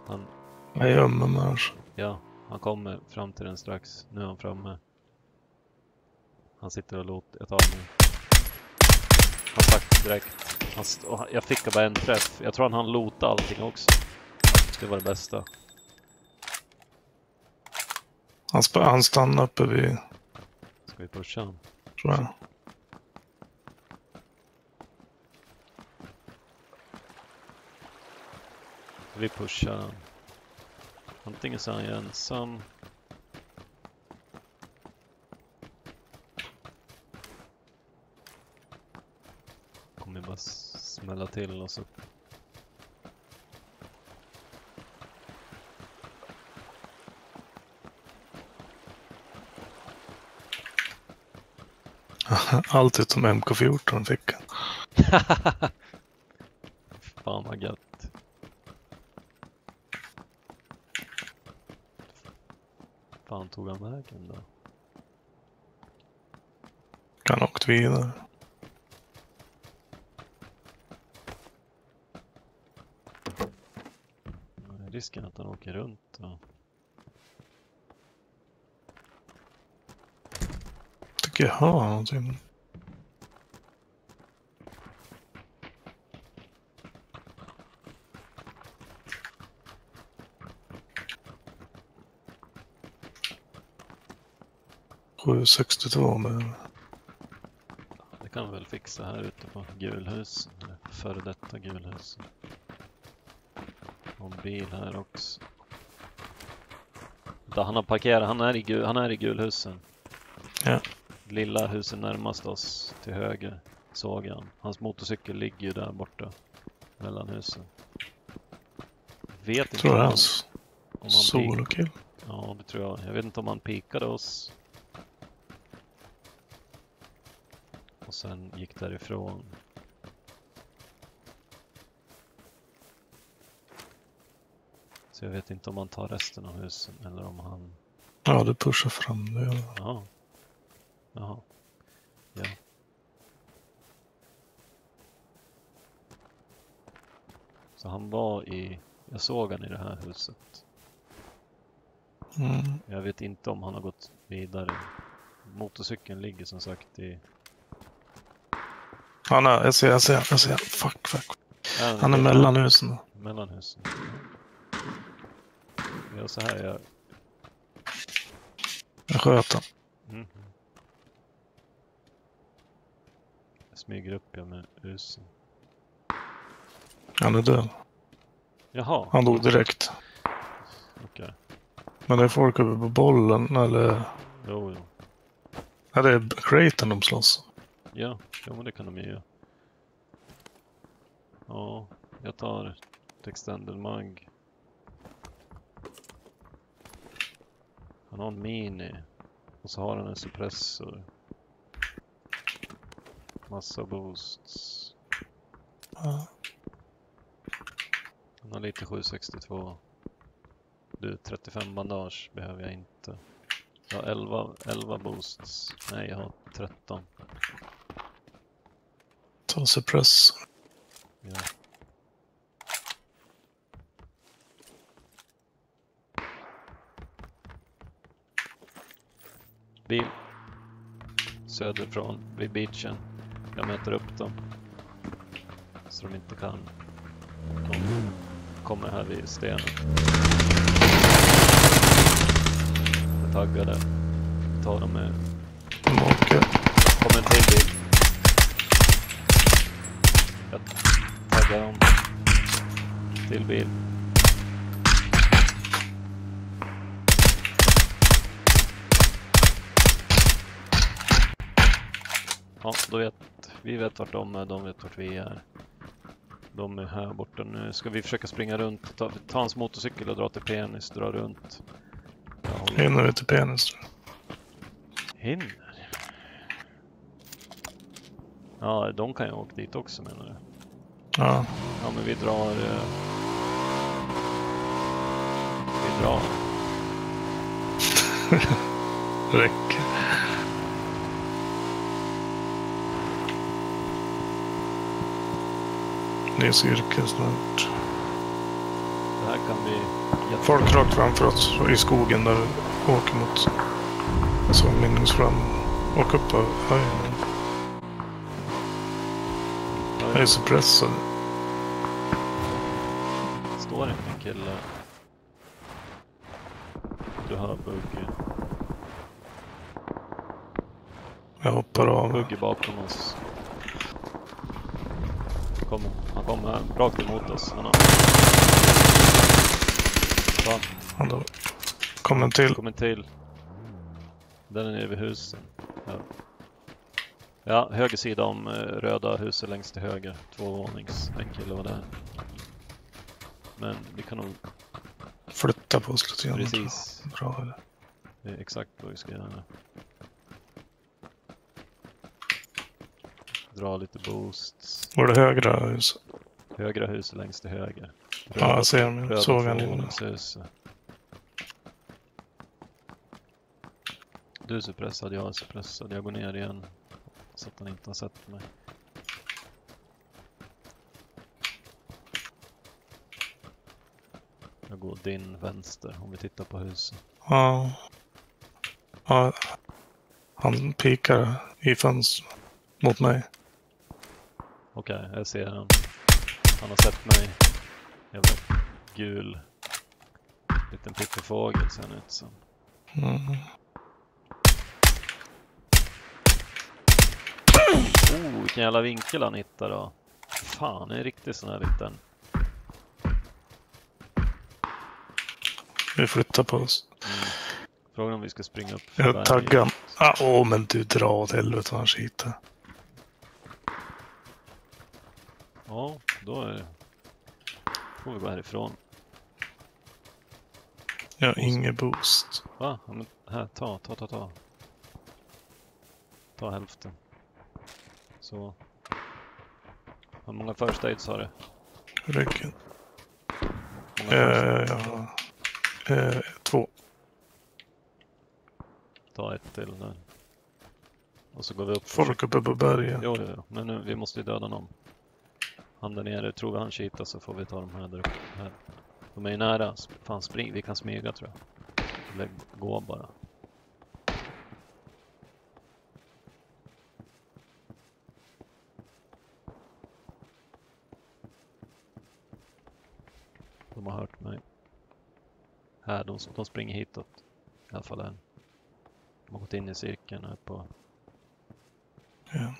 Han, jag gömmer mig här. ja, han kommer fram till den strax. Nu är han framme. Han sitter och låter. Jag tar honom. Han stack direkt. Han han- jag fick bara en träff. Jag tror han hann lota allting också. Det var det bästa. Han, han stannar uppe vid, Ska vi pusha honom? tror jag. Vi pushar han. Antingen så är han ensam. Kommer bara s- smälla till och så Allt utom MK14 fick han. Fan vad gött. Fan tog han vägen då? Han åkt vidare. Risken att han åker runt och... tycker jag hör någonting. Sju sextiotvå med Det kan vi väl fixa här ute på Gulhus, före detta Gulhus. Och en bil här också. Där han har parkerat, han är i, gul, han är i Gulhusen. Ja. Lilla huset närmast oss till höger såg han. Hans motorcykel ligger ju där borta mellan husen. Vet inte tror om jag han, hans solokill. Ja, det tror jag. Jag vet inte om han pikade oss. Och sen gick därifrån. Så jag vet inte om han tar resten av husen eller om han... Ja, det pushar fram det. Ja. Ja. Jaha. Ja. Så han var i... Jag såg han i det här huset. Mm. Jag vet inte om han har gått vidare. Motorcykeln ligger som sagt i... Han är, jag ser, jag ser, jag ser. Fuck, fuck. Han är mellan husen. Mellan husen. Gör så här. Jag... Jag sköt han. Mhm. jag smyger upp jag med husen. Han är död. Jaha, Han dog direkt. okej. Men det är folk uppe på bollen eller... Jo, jo. Ja, det är Creighton de slåss. Ja, ja, men det kan de ju göra. Ja, jag tar ett extended mag. Han har en mini. Och så har han en suppressor. Massa boosts. Ja. Han har lite 762. Du, 35 bandage behöver jag inte. Jag har 11, 11 boosts. Nej, jag har 13. Ta suppress. Ja. Bil. Söderifrån, vid beachen. Jag möter upp dem. Så de inte kan. De kommer här vid stenen. Jag är taggade. Tar dem med. De åker. Kommer en till bil. Jag taggar dem. Till bil. Ja, då vet vi vet vart de är, de vet vart vi är. De är här borta nu. Ska vi försöka springa runt, ta, ta hans motorcykel och dra till penis, dra runt. Hinner vi till penis. Hinner? Ja, de kan ju åka dit också menar du? Ja. Ja, men vi drar... Eh... Vi drar. Räcker. Cirkel snart. Det här kan bli. Folk rakt framför oss i skogen där vi åker mot sågminningsfram. Åk upp på höjden. Jag är suppressad. står inte en kille. Du hör Buggy. Jag hoppar av. Buggy bakom oss. Kommer. Han kommer här, rakt emot oss. Han har... Fan, Han då. Kom en till. kom en till. Den är nere vid husen. Ja. Ja, höger sida om eh, röda huset längst till höger. Tvåvånings. En kille var där. Men vi kan nog Flytta på oss lite grann. precis. Bra eller? Det är exakt vad vi ska göra. Dra lite boosts. Var det högra huset? Högra huset längst till höger. Ja, jag ser dem. Jag såg han innan. Du är suppressad, jag är suppressad. Jag går ner igen. Så att han inte har sett mig. Jag går din vänster om vi tittar på huset. Ja. Ja. Han pikar i fönstret mot mig. Okej, jag ser han. Han har sett mig. Jävla gul liten pippifågel ser han ut som. Mm. Oh, vilken jävla vinkel han hittar då. Fan, en riktig sån här liten. Vi flyttar på oss. Mm. Frågan om vi ska springa upp Jag taggar. Ah, åh, men du drar åt helvete vad han skitar. Ja, då får vi gå härifrån. Jag har ingen boost. Va? Men här, ta, ta, ta, ta. Ta hälften. Så. Hur många first aids har du? Ryggen. Eh, first ja. eh, två. Ta ett till där. Och så går vi upp. Folk uppe på berget. Jo, jo, jo. Men nu, vi måste ju döda någon. Han där nere, tror vi han cheatar så får vi ta de här där uppe. Här. De är ju nära. Fan, spring. Vi kan smyga tror jag. Eller gå bara. De har hört mig. Här, de, de springer hitåt. I alla fall en. De har gått in i cirkeln här på Ja.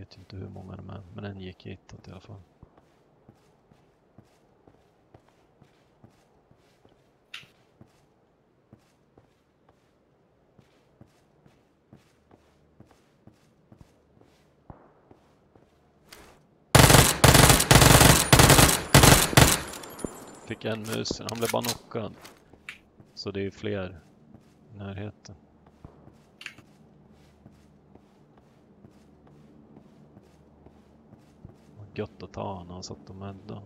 Vet inte hur många de är, men en gick hitåt i alla fall. Fick en mus, han blev bara knockad. Så det är ju fler i närheten. Gött att ta honom han satt och medda.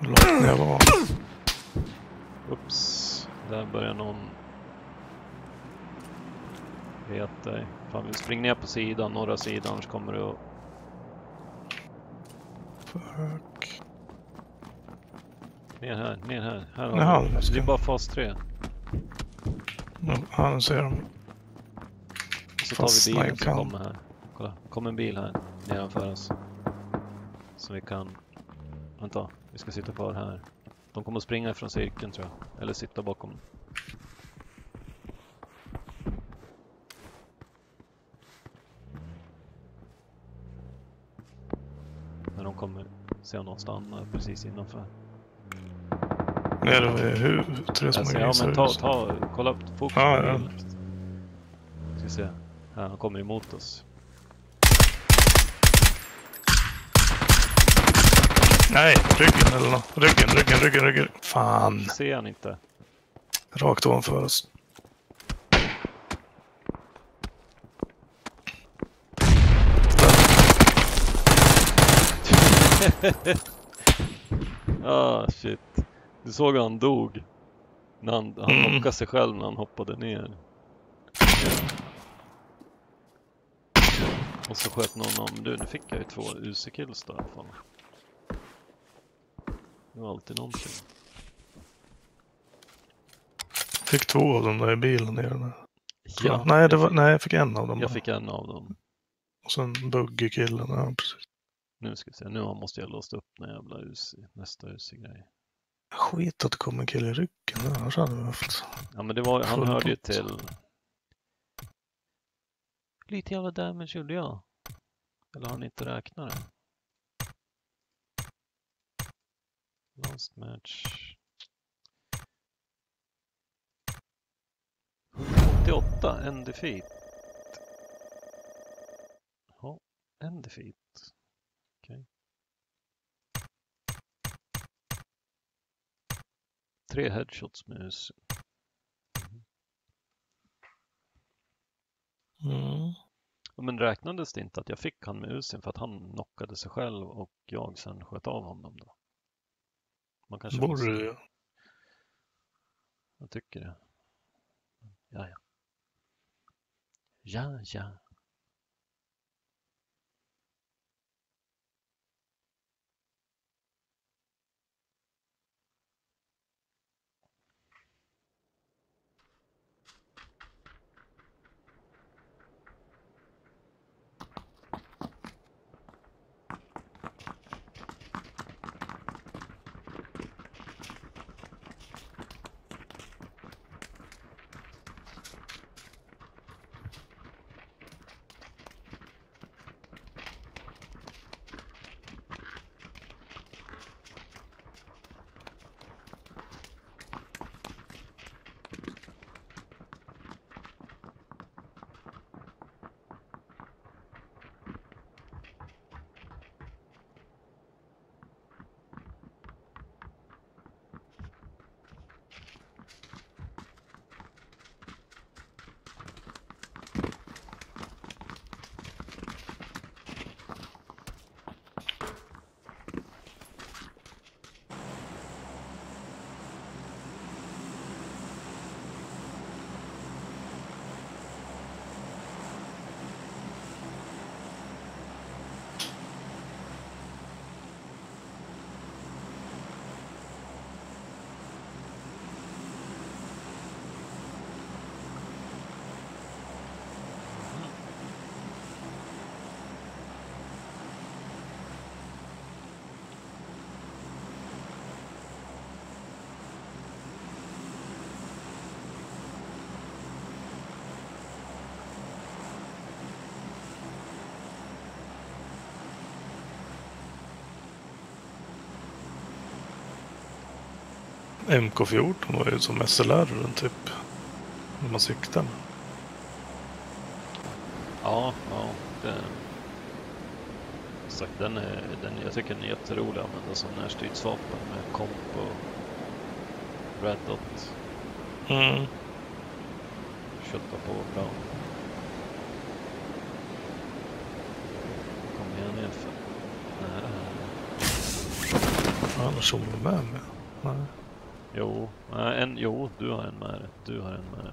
Hur långt ner var han? Ups, där börjar någon vet dig. Fan, vi springer ner på sidan, norra sidan, annars kommer du att... Fuck. Ner här, ner här. här har Jaha, vi. Det är bara fas 3. Ja, nu ser de. Så tar vi bilen som kommer här. Kolla, kom en bil här nedanför oss. Så vi kan... Vänta, vi ska sitta kvar här. De kommer att springa ifrån cirkeln tror jag. Eller sitta bakom. När de kommer se om någon stannar precis innanför. Nere vid huvudet. Tre som Alltså, är ja men ta, ta, kolla upp fokus på ja. Ska se. Han kommer emot oss. Nej, ryggen eller nåt. Ryggen, ryggen, ryggen, ryggen. Fan. Ser han inte? Rakt ovanför oss. Ah shit. Du såg hur han dog. När han, han Mm. knockade sig själv när han hoppade ner. Och så sköt någon om. Du, nu fick jag ju två UC-kills då i alla fall. Det var alltid någonting. Fick två av dem där i bilen nere där. Ja, nej, det var, fick, nej, jag fick en av dem. jag bara. fick en av dem. Och sen Buggy-killen. Ja, precis. Nu ska vi se. Nu måste jag låst upp den jävla UC, nästa UC-grej. Skit att det kom en kille i ryggen. Annars hade vi haft... Ja men det var, han hörde ju till... Lite jävla damage gjorde jag. Eller har ni inte räknat det? Last match. 188, en defeat. Ja, en defeat. Okej. Tre headshots med us. Mm. Ja, men räknades det inte att jag fick han med usin för att han knockade sig själv och jag sen sköt av honom då? Man kanske Borde måste- det. Jag tycker det. Ja, ja. Ja, ja. MK14 var ju som SLR typ. När man siktade. Ja, ja. Det... Sagt, den är, den, jag tycker den är jätterolig att använda som närstridsvapen med komp och red dot. Mm. Kötta på bra. Kom igen EF. Nära här. Annars hon var med mig. Nej. Jo, nej, en, jo, du har en med dig. Du har en med dig.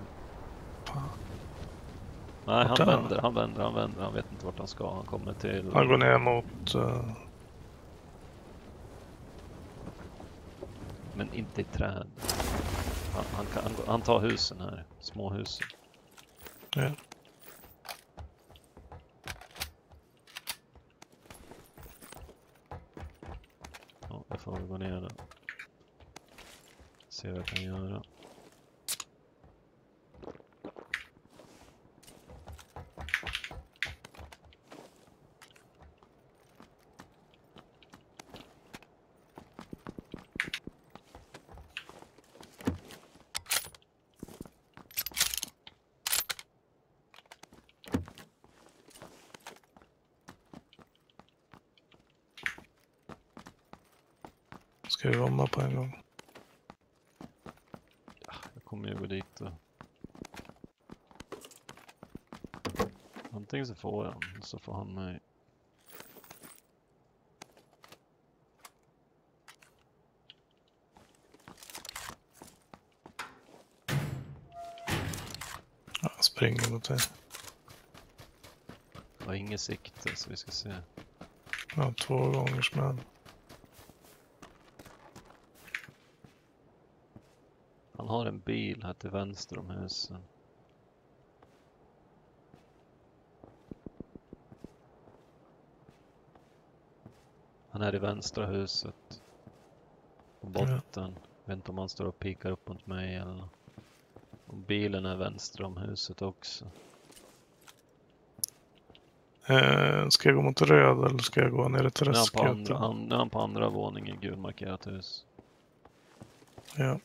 Nej, han vänder, han vänder, han vänder. Han vet inte vart han ska. Han kommer till... Han går ner mot... eh, Men inte i träd. Han, han, kan, han tar husen här. Småhusen. ja. Ja, jag får väl gå ner då. Se vad jag kan göra. Ska vi romma på en gång? Jag kommer ju gå dit och... Antingen så får jag honom, så får han mig. Ja, jag springer mot dig. Jag har inget sikte, så vi ska se. Ja, två gånger smäll. Han har en bil här till vänster om husen. Han är i vänstra huset. På botten. Vet inte om han står och pikar upp mot mig eller. Och bilen är vänstra om huset också. Eh, ska jag gå mot röd eller ska jag gå ner Nu han andra, träsket? han, nu är han på andra våningen gulmarkerat hus. Ja.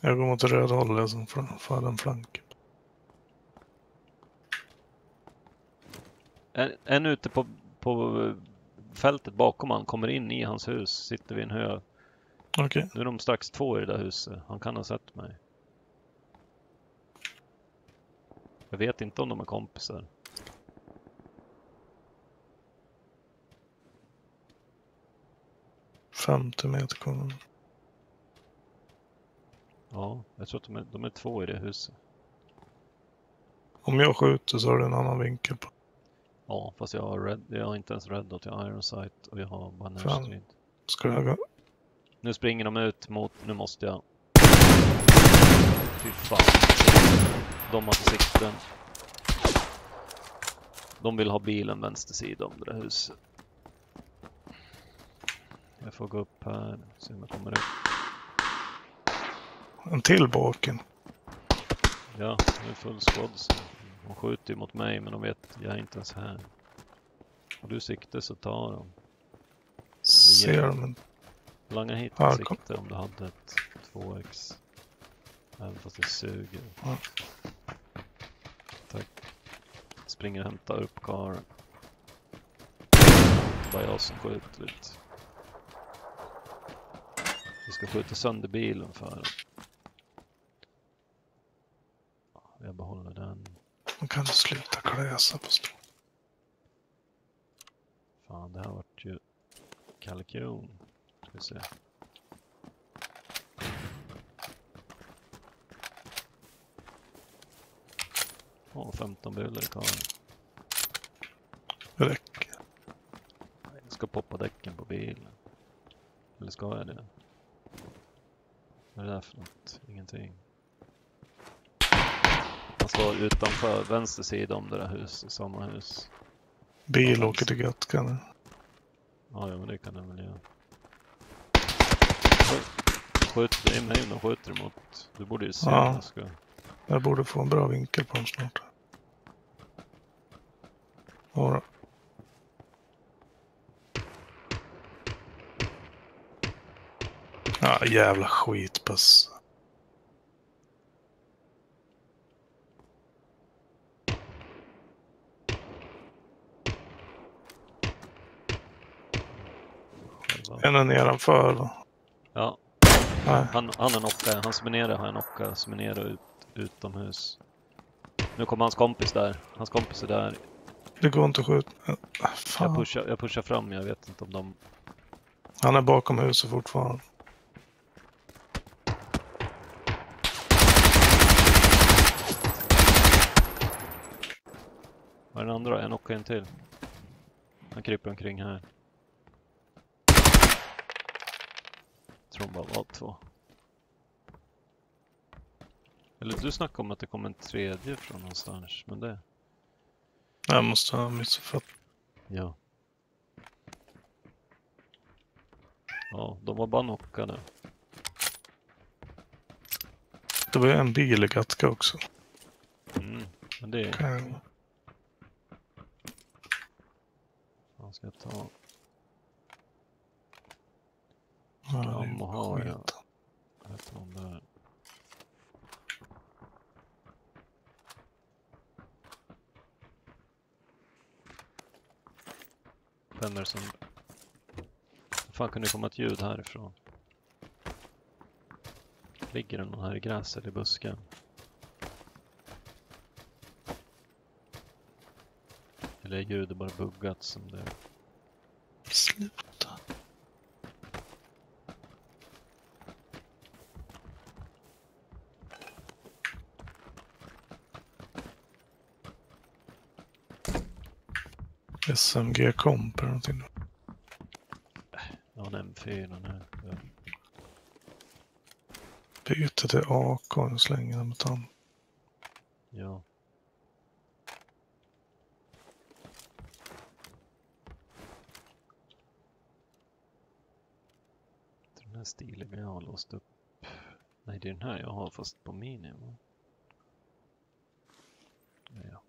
Jag går mot röd håll, jag som fr- för en flank. En, en ute på, på eh, fältet bakom han kommer in i hans hus, sitter vid en hö. Okej, Nu är de strax två i det där huset. Han kan ha sett mig. Jag vet inte om de är kompisar. okay. 50 meter kommer Ja, jag tror att de är, de är två i det huset. Om jag skjuter så har du en annan vinkel på. Ja, fast jag har, red, jag har inte ens red dot, jag har iron sight och jag har närstrid. Ska jag gå? Nu springer de ut mot, nu måste jag. Fy fan. De har sikten. De vill ha bilen vänster sida om det där huset. Jag får gå upp här, se om jag kommer upp. En till baken. Ja, det är full squad. så De skjuter ju mot mig men de vet jag är inte ens här. Har du sikte så tar de. Ser de en... Langa hit Ja, sikte om du hade ett 2x. Även fast det suger. Ja. Tack. Springer och hämtar upp karlen. Bara jag som skjuter lite. Vi ska skjuta sönder bilen för dem. Jag behåller den. Kan sluta kläsa på stå. Fan, det här vart ju kalkon. Ska vi se. Åh, 15 bulor karln. Det räcker. Jag ska poppa däcken på bilen. Eller ska jag det? Vad är det där för något? Ingenting. Han står utanför vänster sida om det där huset, samma hus. Bil åker till Götkan. nu. Ja, ja, men det kan den väl göra. Skjuter, är mig de skjuter emot. Du borde ju se Ja. jag ska... Jag borde få en bra vinkel på dem snart. Ja, jävla skitbuss. En är nedanför. Ja, Nej, han, han är knockad. Hans Minera har jag knockat. Så Minera ut, utomhus. Nu kommer hans kompis där. Hans kompis är där. det går inte att skjuta. Ah, Jag Fan. pushar, jag pushar fram. Jag vet inte om de... Han är bakom huset fortfarande. Vad är den andra? Jag knockar en till. Han kryper omkring här. Tror de bara var två. Eller du snackade om att det kom en tredje från någonstans, men det... Jag måste ha missuppfattat. Ja. Ja, de var bara knockade. Det var ju en bil i Gatka också. Mm. Men det är... Kan- Vad ska jag ta? Ja, skit. Jag tar den där. Vem är det som... Fan kunde det komma ett ljud härifrån? Ligger det någon här i gräset eller i busken? Eller är ljudet bara buggat som det Sluta. SMG komp eller någonting. Ja, en M4 nu. Ja. Byter till AK och slänger den mot han. Ja. Den här stilen jag har låst upp. Nej, det är den här jag har fast på minimum. Ja.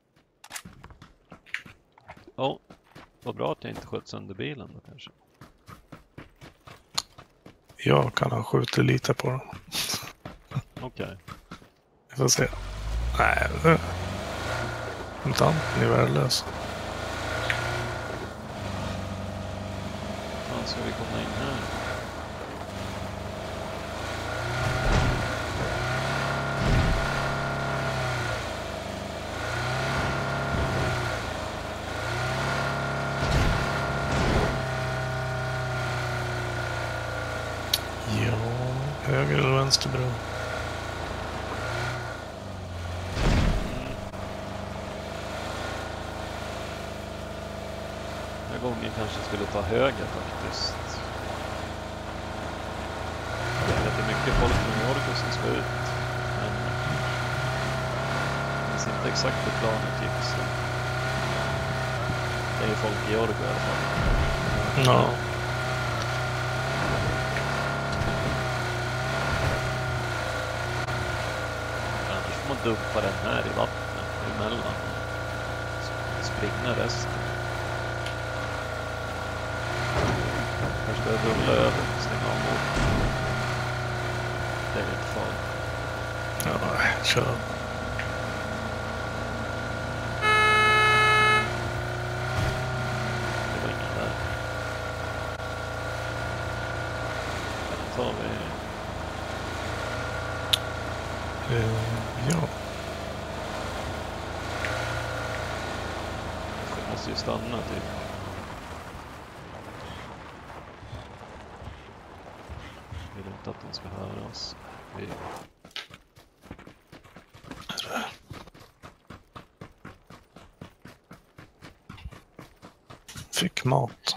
Ja, vad bra att jag inte sköt sönder bilen då kanske. Jag kan ha skjutit lite på den. Okej. Vi får se. Nej, det... Mutanten är värdelös. Ja, ska vi komma in här? Ja, höger eller vänster bro? Den här gången kanske skulle ta höger faktiskt. Det är mycket folk från Jorgo som ska ut. Men jag minns inte exakt hur planet gick. Så. Det är ju folk i Jorgo i alla fall. Ja. Annars får man dumpa den här i vattnet emellan. Springa resten. Här ska jag rulla över och stänga av motorn. Det är inte farligt. Ja, kör. Det var ingen där. Då tar vi... Eh, ja. Vi måste ju stanna typ. Vill inte att de ska höra oss. Vi... Fick mat.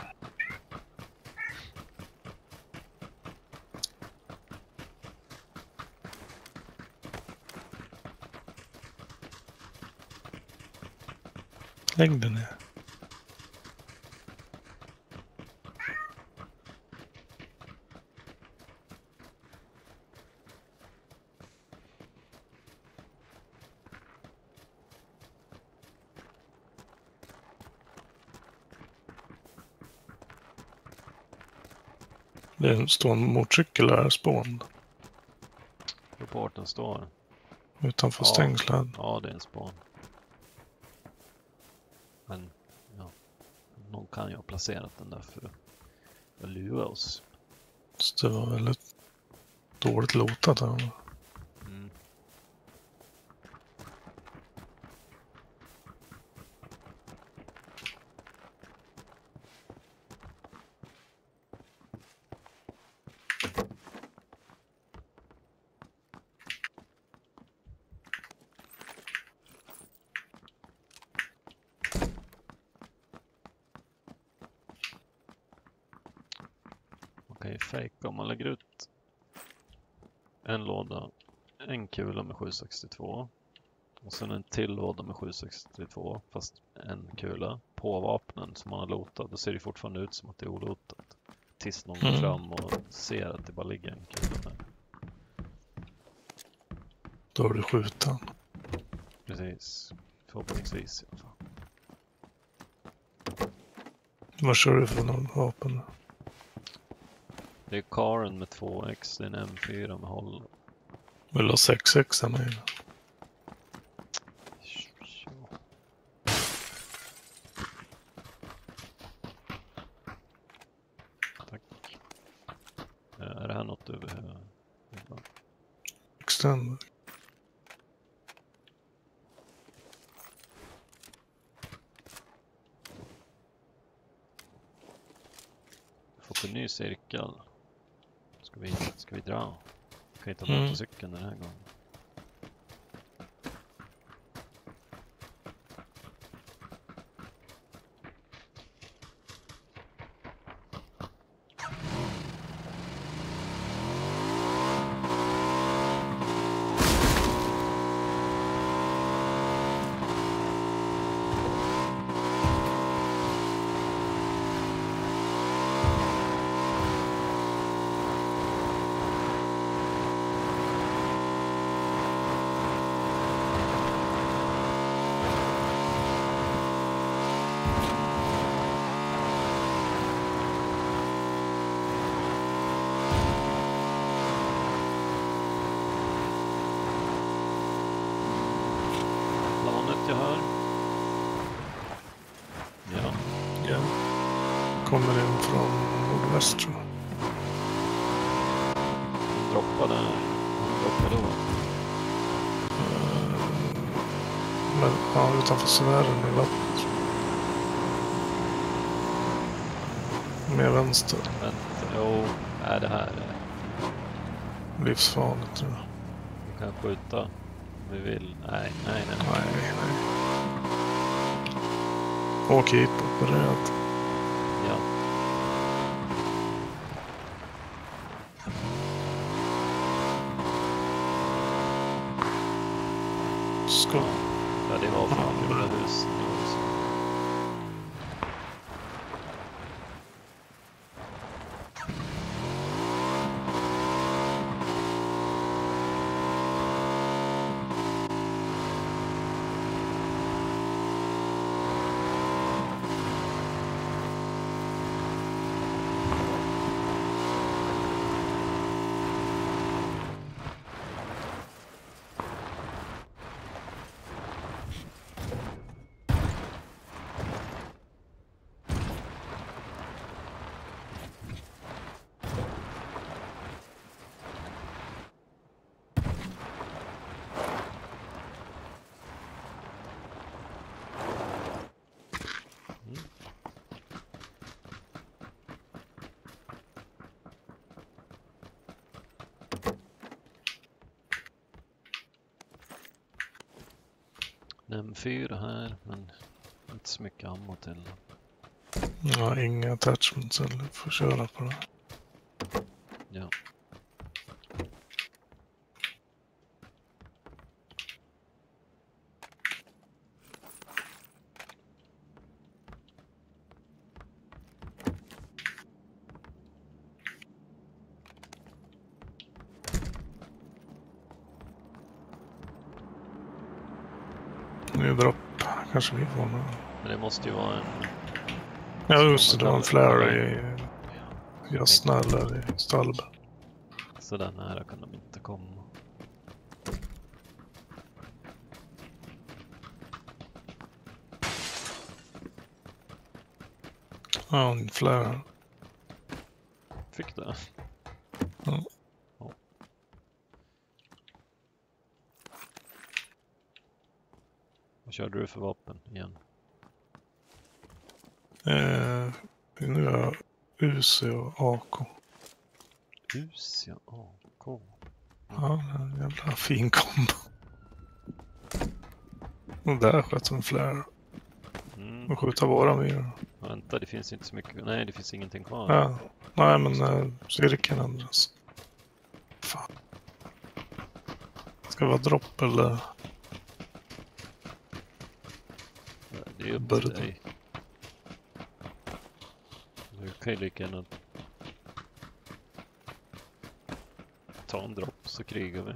Lägg den ner. Det står en motorcykel där spån. Reporten står. Utanför Ja. stängslet. Ja, det är en spån. Men, ja. Någon kan ju ha placerat den där för att lura oss. Så det var väldigt dåligt lotat. Här. Mm. Man kan ju fejka om man lägger ut en låda, en kula med 762 och sen en till låda med 762 fast en kula på vapnen som man har lotat. Då ser det fortfarande ut som att det är olotat. Tills någon går Mm. fram och ser att det bara ligger en kula där. Då har du skjuten. Precis. Förhoppningsvis i alla fall. Vad kör du för någon vapen? Det är Karen med 2x, det är en M4 med håll. Vill du ha 6x med? Tack. Eh, Är det här något du behöver? Extend. Fått en ny cirkel. Ska vi, ska vi dra? Vi ta Mm. motorcykeln den här gången? Nordväst tror jag. de droppade. De droppade då. Eh, Men ja, utanför sfären i vattnet. Med vänster. Vänta, jo, är det här. eh, Livsfarligt tror jag. Vi kan skjuta. om Vi vill. Nej, nej, nej. Nej, nej. Åk hit röd. Ja, M4 här, men inte så mycket ammo till den. Ja, inga attachments eller får köra på det. Ja. Nu dropp. Kanske vi får någon. Men det måste ju vara en... Ja, just det. Det var en flare i Gösna eller i Stallberg. Så där nära kan de inte komma. Ja, en flare. Fick det? Ja. Ja. Vad körde du för vapen igen? Eh, nu är jag UC och AK. Hus, ja. AK. Ja, en jävla fin kombo. Och där sköt en flare. Mm. Och skjuta våra myror. Vänta, det finns inte så mycket. Nej, det finns ingenting kvar. Ja. Nej, men eh, cirkeln ändras. Fan. Ska det vara dropp eller? Det är upp till dig. Du kan ju lika gärna ta en dropp så krigar vi.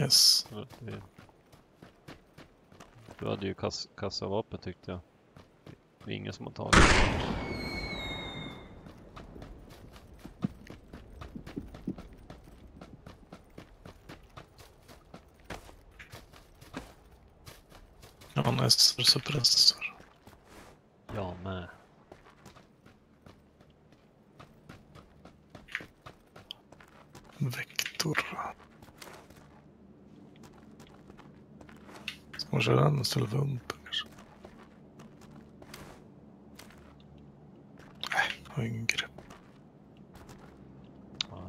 Yes. Ja, Du hade ju kass kassavapen tyckte jag. Det är ingen som har tagit det. Jag har en SR-suppressor. Jag med. Vektor. Köra den istället för umpen kanske? Nej, jag har ingen grepp.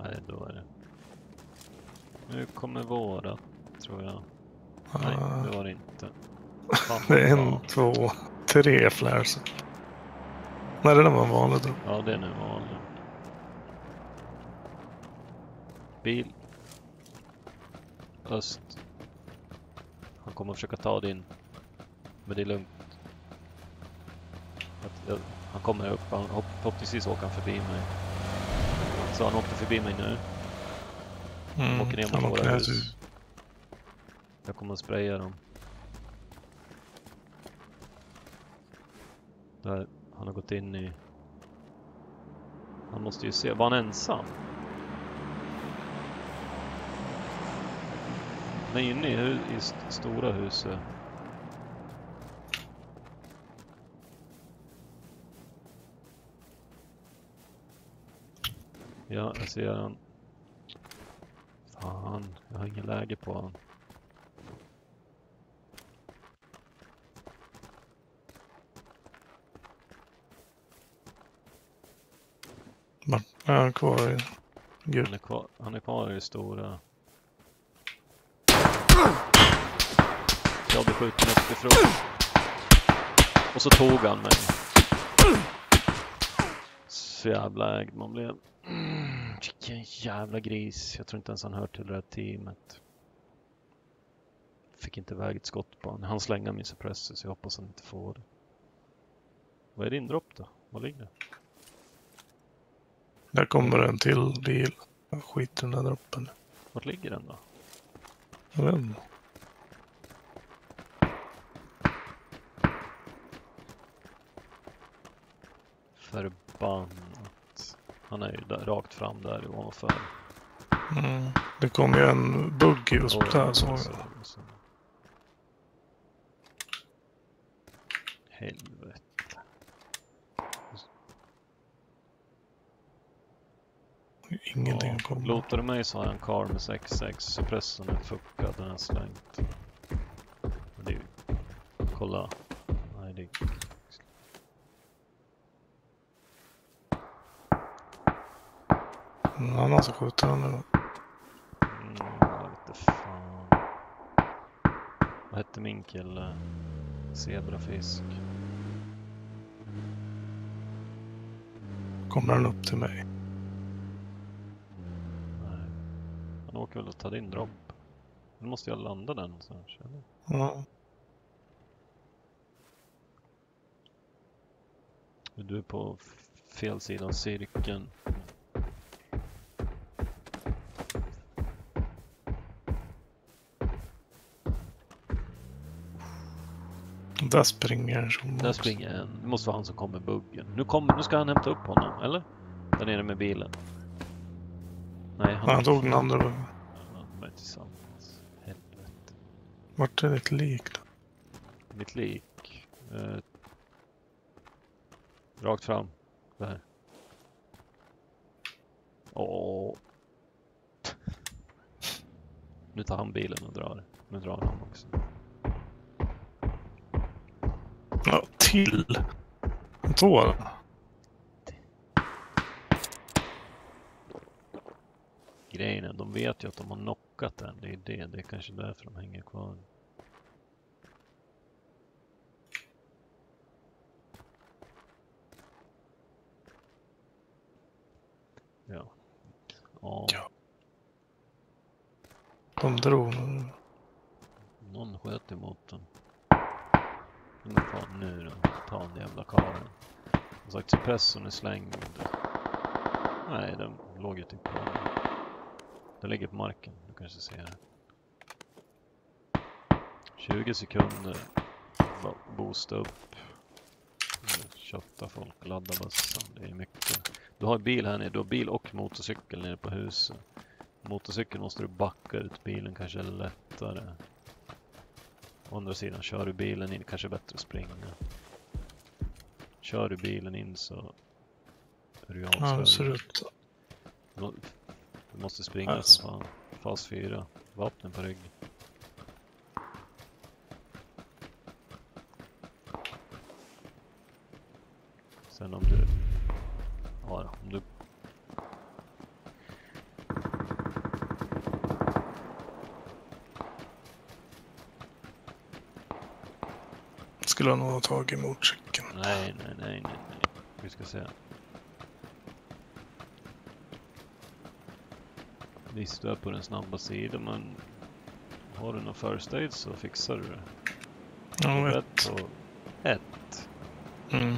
Nej, då är det. Nu kommer våra, tror jag. Nej, Ah, det var det inte. Fan, det är en, två, tre flares. Nej, det där var vanlig drop. Ja, det är nu vanlig. Bil. Öst. Kommer försöka ta din. Men det är lugnt. Jag- han kommer upp. Han, hopp, förhoppningsvis åker han förbi mig. Så han åkte förbi mig nu. Mm, Åker ner mot våra hus. till- Jag kommer att spraya dem. Där. Han har gått in i... Han måste ju se. Var han ensam? Är inne i, i st- stora huset. Ja, jag ser han. Fan, jag har ingen läge på honom. Vart är han kvar i? Gud. Han är kvar, han är kvar i stora. Jag blev skjuten uppifrån. Och så tog han mig. Så jävla ägd man blev. Mm, vilken jävla gris. Jag tror inte ens han hör till det här teamet. Fick inte iväg ett skott på honom. Han slänger min suppressor så jag hoppas han inte får det. Vad är din dropp då? Var ligger det? Där kommer en till bil. Skiter i den där droppen. Vart ligger den då? Jag vet inte. Förbannat. Han är ju där, rakt fram där ovanför. Mm. Det kom ju en bugg just Oj, där såg jag. Helvete. Ingenting Ja, kom. Lotar du mig så har jag en kar med 6-6. Suppressorn är fuckad, den är slängt. Men det är ju... Kolla. Nej, det är... En annan som skjuter den nu. Mm. Vad hette min kille? Zebrafisk. Kommer den upp till mig. Nej. Han åker väl och tar din dropp. Nu måste jag landa den någonstans, eller? Ja. Du är på fel sida av cirkeln. Där springer en tjomme Där också. springer en. Det måste vara han som kommer buggen. Nu, kommer, nu ska han hämta upp honom, eller? Där nere med bilen. Nej, han, han tog den andra. Ja, de är tillsammans. Helvete. Vart är ditt lik då? Mitt lik. Eh, rakt fram. Där. Åh. Nu tar han bilen och drar. Nu drar han också. Ja, till. Två. Grejen är, de vet ju att de har knockat den. Det är det. Det är kanske därför de hänger kvar. Ja. Ja, Ja. De drog någon sköt emot den. Men nu då? Ta den jävla karlen. Som sagt, suppressorn är slängd. Nej, den låg ju typ på... Den ligger på marken. Du kanske ser det. 20 sekunder. Bara Boosta upp. Kötta folk, ladda bössan. Det är mycket. Du har bil här nere. Du har bil och motorcykel nere på huset. Motorcykeln måste du backa ut. Bilen kanske är lättare. Å andra sidan, kör du bilen in kanske är bättre att springa. Kör du bilen in så är du Ja, avslöjad. ser ut. Nå- Du måste springa Alltså. som fan. Fas 4. Vapnen på rygg. Sen om du... Ja, då, om du... Skulle han nog ha tagit motorcykeln. Nej, nej, nej, nej, nej. Vi ska se. Visst, du är på den snabba sidan, men har du någon first aid så fixar du det. Ja, vet. på ett. Mm.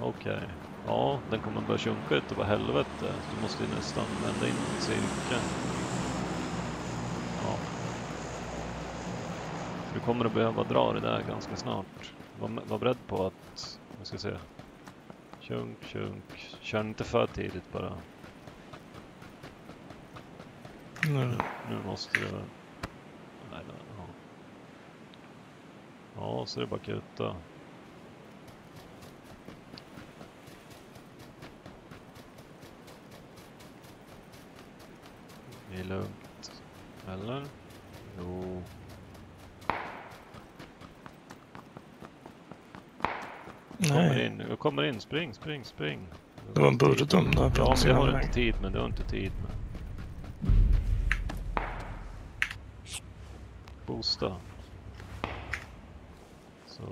Okej. Ja, den kommer börja sjunka ut och helvete. Du måste ju nästan vända in cirkeln. Ja. Du kommer att behöva dra det där ganska snart. Var, var beredd på att... Jag ska se. Sjunk, sjunk. Kör inte för tidigt bara. Nu. Nu måste du... Nej, nej, ja. Ja, så är det bara kuta. Det är lugnt. Eller? Jo. Kommer in, jag kommer in. Spring, spring, spring. det var en burdum där på Ja, men sidan har vägen. inte tid med. Det har inte tid med. Boosta. Så.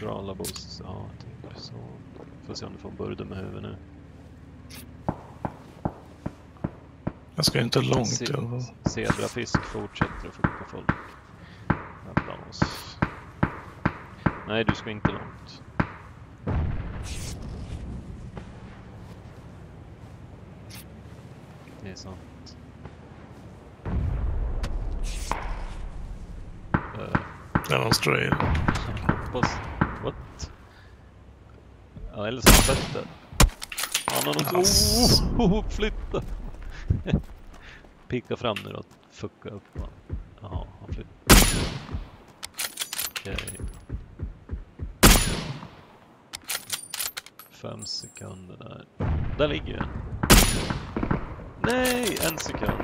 Dra alla boosts. Ja, typ så. Får se om du får en burda med huvudet nu. Jag ska inte långt Se- i fall. Zebrafisk fortsätter att fucka folk. Jävla oss. Nej, du ska inte långt. Det är sant. Det är någon stray. hoppas... What? Ja, eller så har han sett det. Han har något... Oh, oh, flytta! Picka fram nu då. Fucka upp honom. Jaha, han flyttar. Okej. Fem sekunder där. Där ligger den. Nej, en sekund.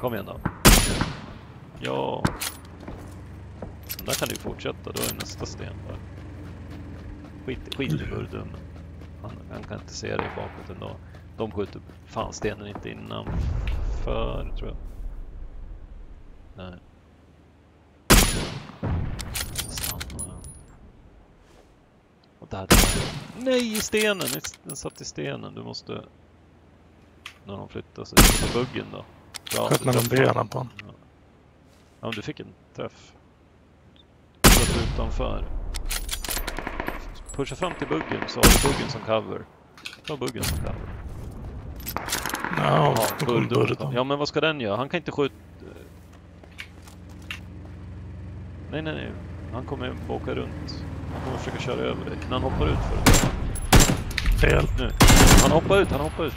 Kom igen då. Ja. Den Där kan du fortsätta, då är nästa sten där. Skit, skit i Burdum. Han, han kan inte se dig bakåt ändå. De skjuter fan stenen inte innanför, tror jag. Nej. Stanna. Och där, där. Nej, i stenen! Den satt i stenen. Du måste... När de flyttar sig. På buggen då. Sköt mellan träffade. benen på honom. Ja. ja, men du fick en träff. Satt utanför. Pusha fram till buggen så har du buggen som cover. Ta buggen som cover. Ja, burdum. Ja, men vad ska den göra? Han kan inte skjuta... Nej, nej, nej. Han kommer åka runt. Han kommer försöka köra över dig. När han hoppar ut för dig. Fel. Nu. Han hoppar ut, han hoppar ut.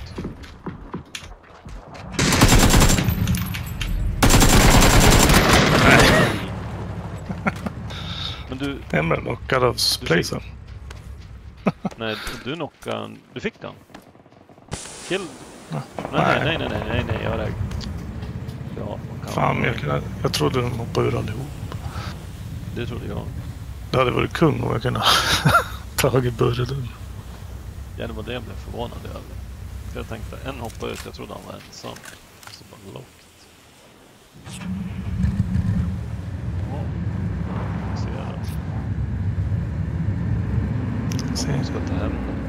Nej. Men du, En blev knockad av Blazer. nej, du knockade han. Du fick den. Kill. Ja. Nej, nej, nej, nej, nej, nej, jag är Ja. Fan, jag, kunde, jag trodde de hoppade ur allihop. Det trodde jag. Det hade varit kung om jag kunde tagit Burredun. Ja, det var det jag blev förvånad över. För jag tänkte, en hoppade ut, jag trodde han var ensam. Så bara lågt. Ja, ser jag. Se. Om man ska ta hem den.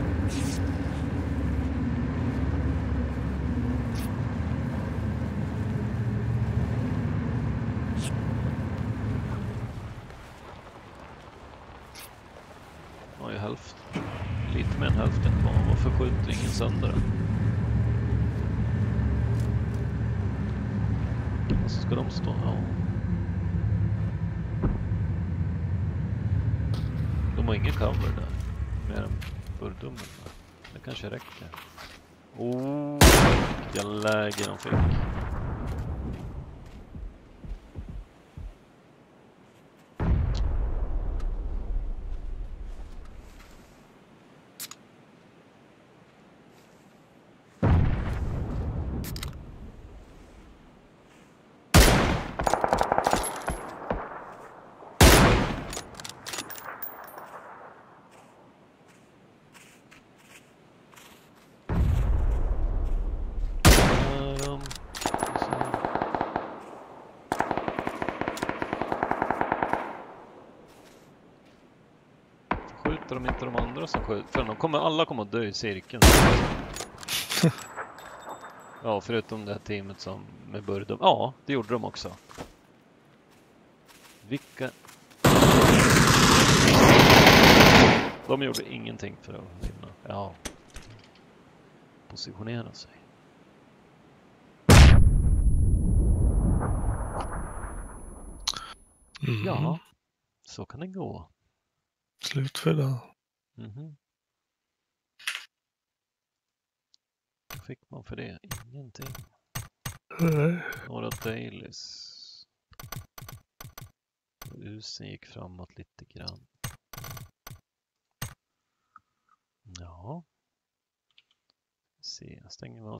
har ju hälften, lite mer än hälften kvar. Varför skjuter ingen sönder den? Och så ska de stå... Ja. De har ingen cover där. Mer än burrdummen där. Det kanske räcker. Oh, vilka läge de fick. Där de- så- de inte de andra som skjuter? För de kommer, alla kommer att dö i cirkeln. Ja, förutom det här teamet som med Burdum. Ja, det gjorde de också. Vilka... De gjorde ingenting för att vinna. Ja. Positionera sig. Mm. Ja, så kan det gå. Slut för idag. Mhm. Vad fick man för det? Ingenting. Några dailies. Usen gick framåt lite grann. Ja. Se, jag stänger av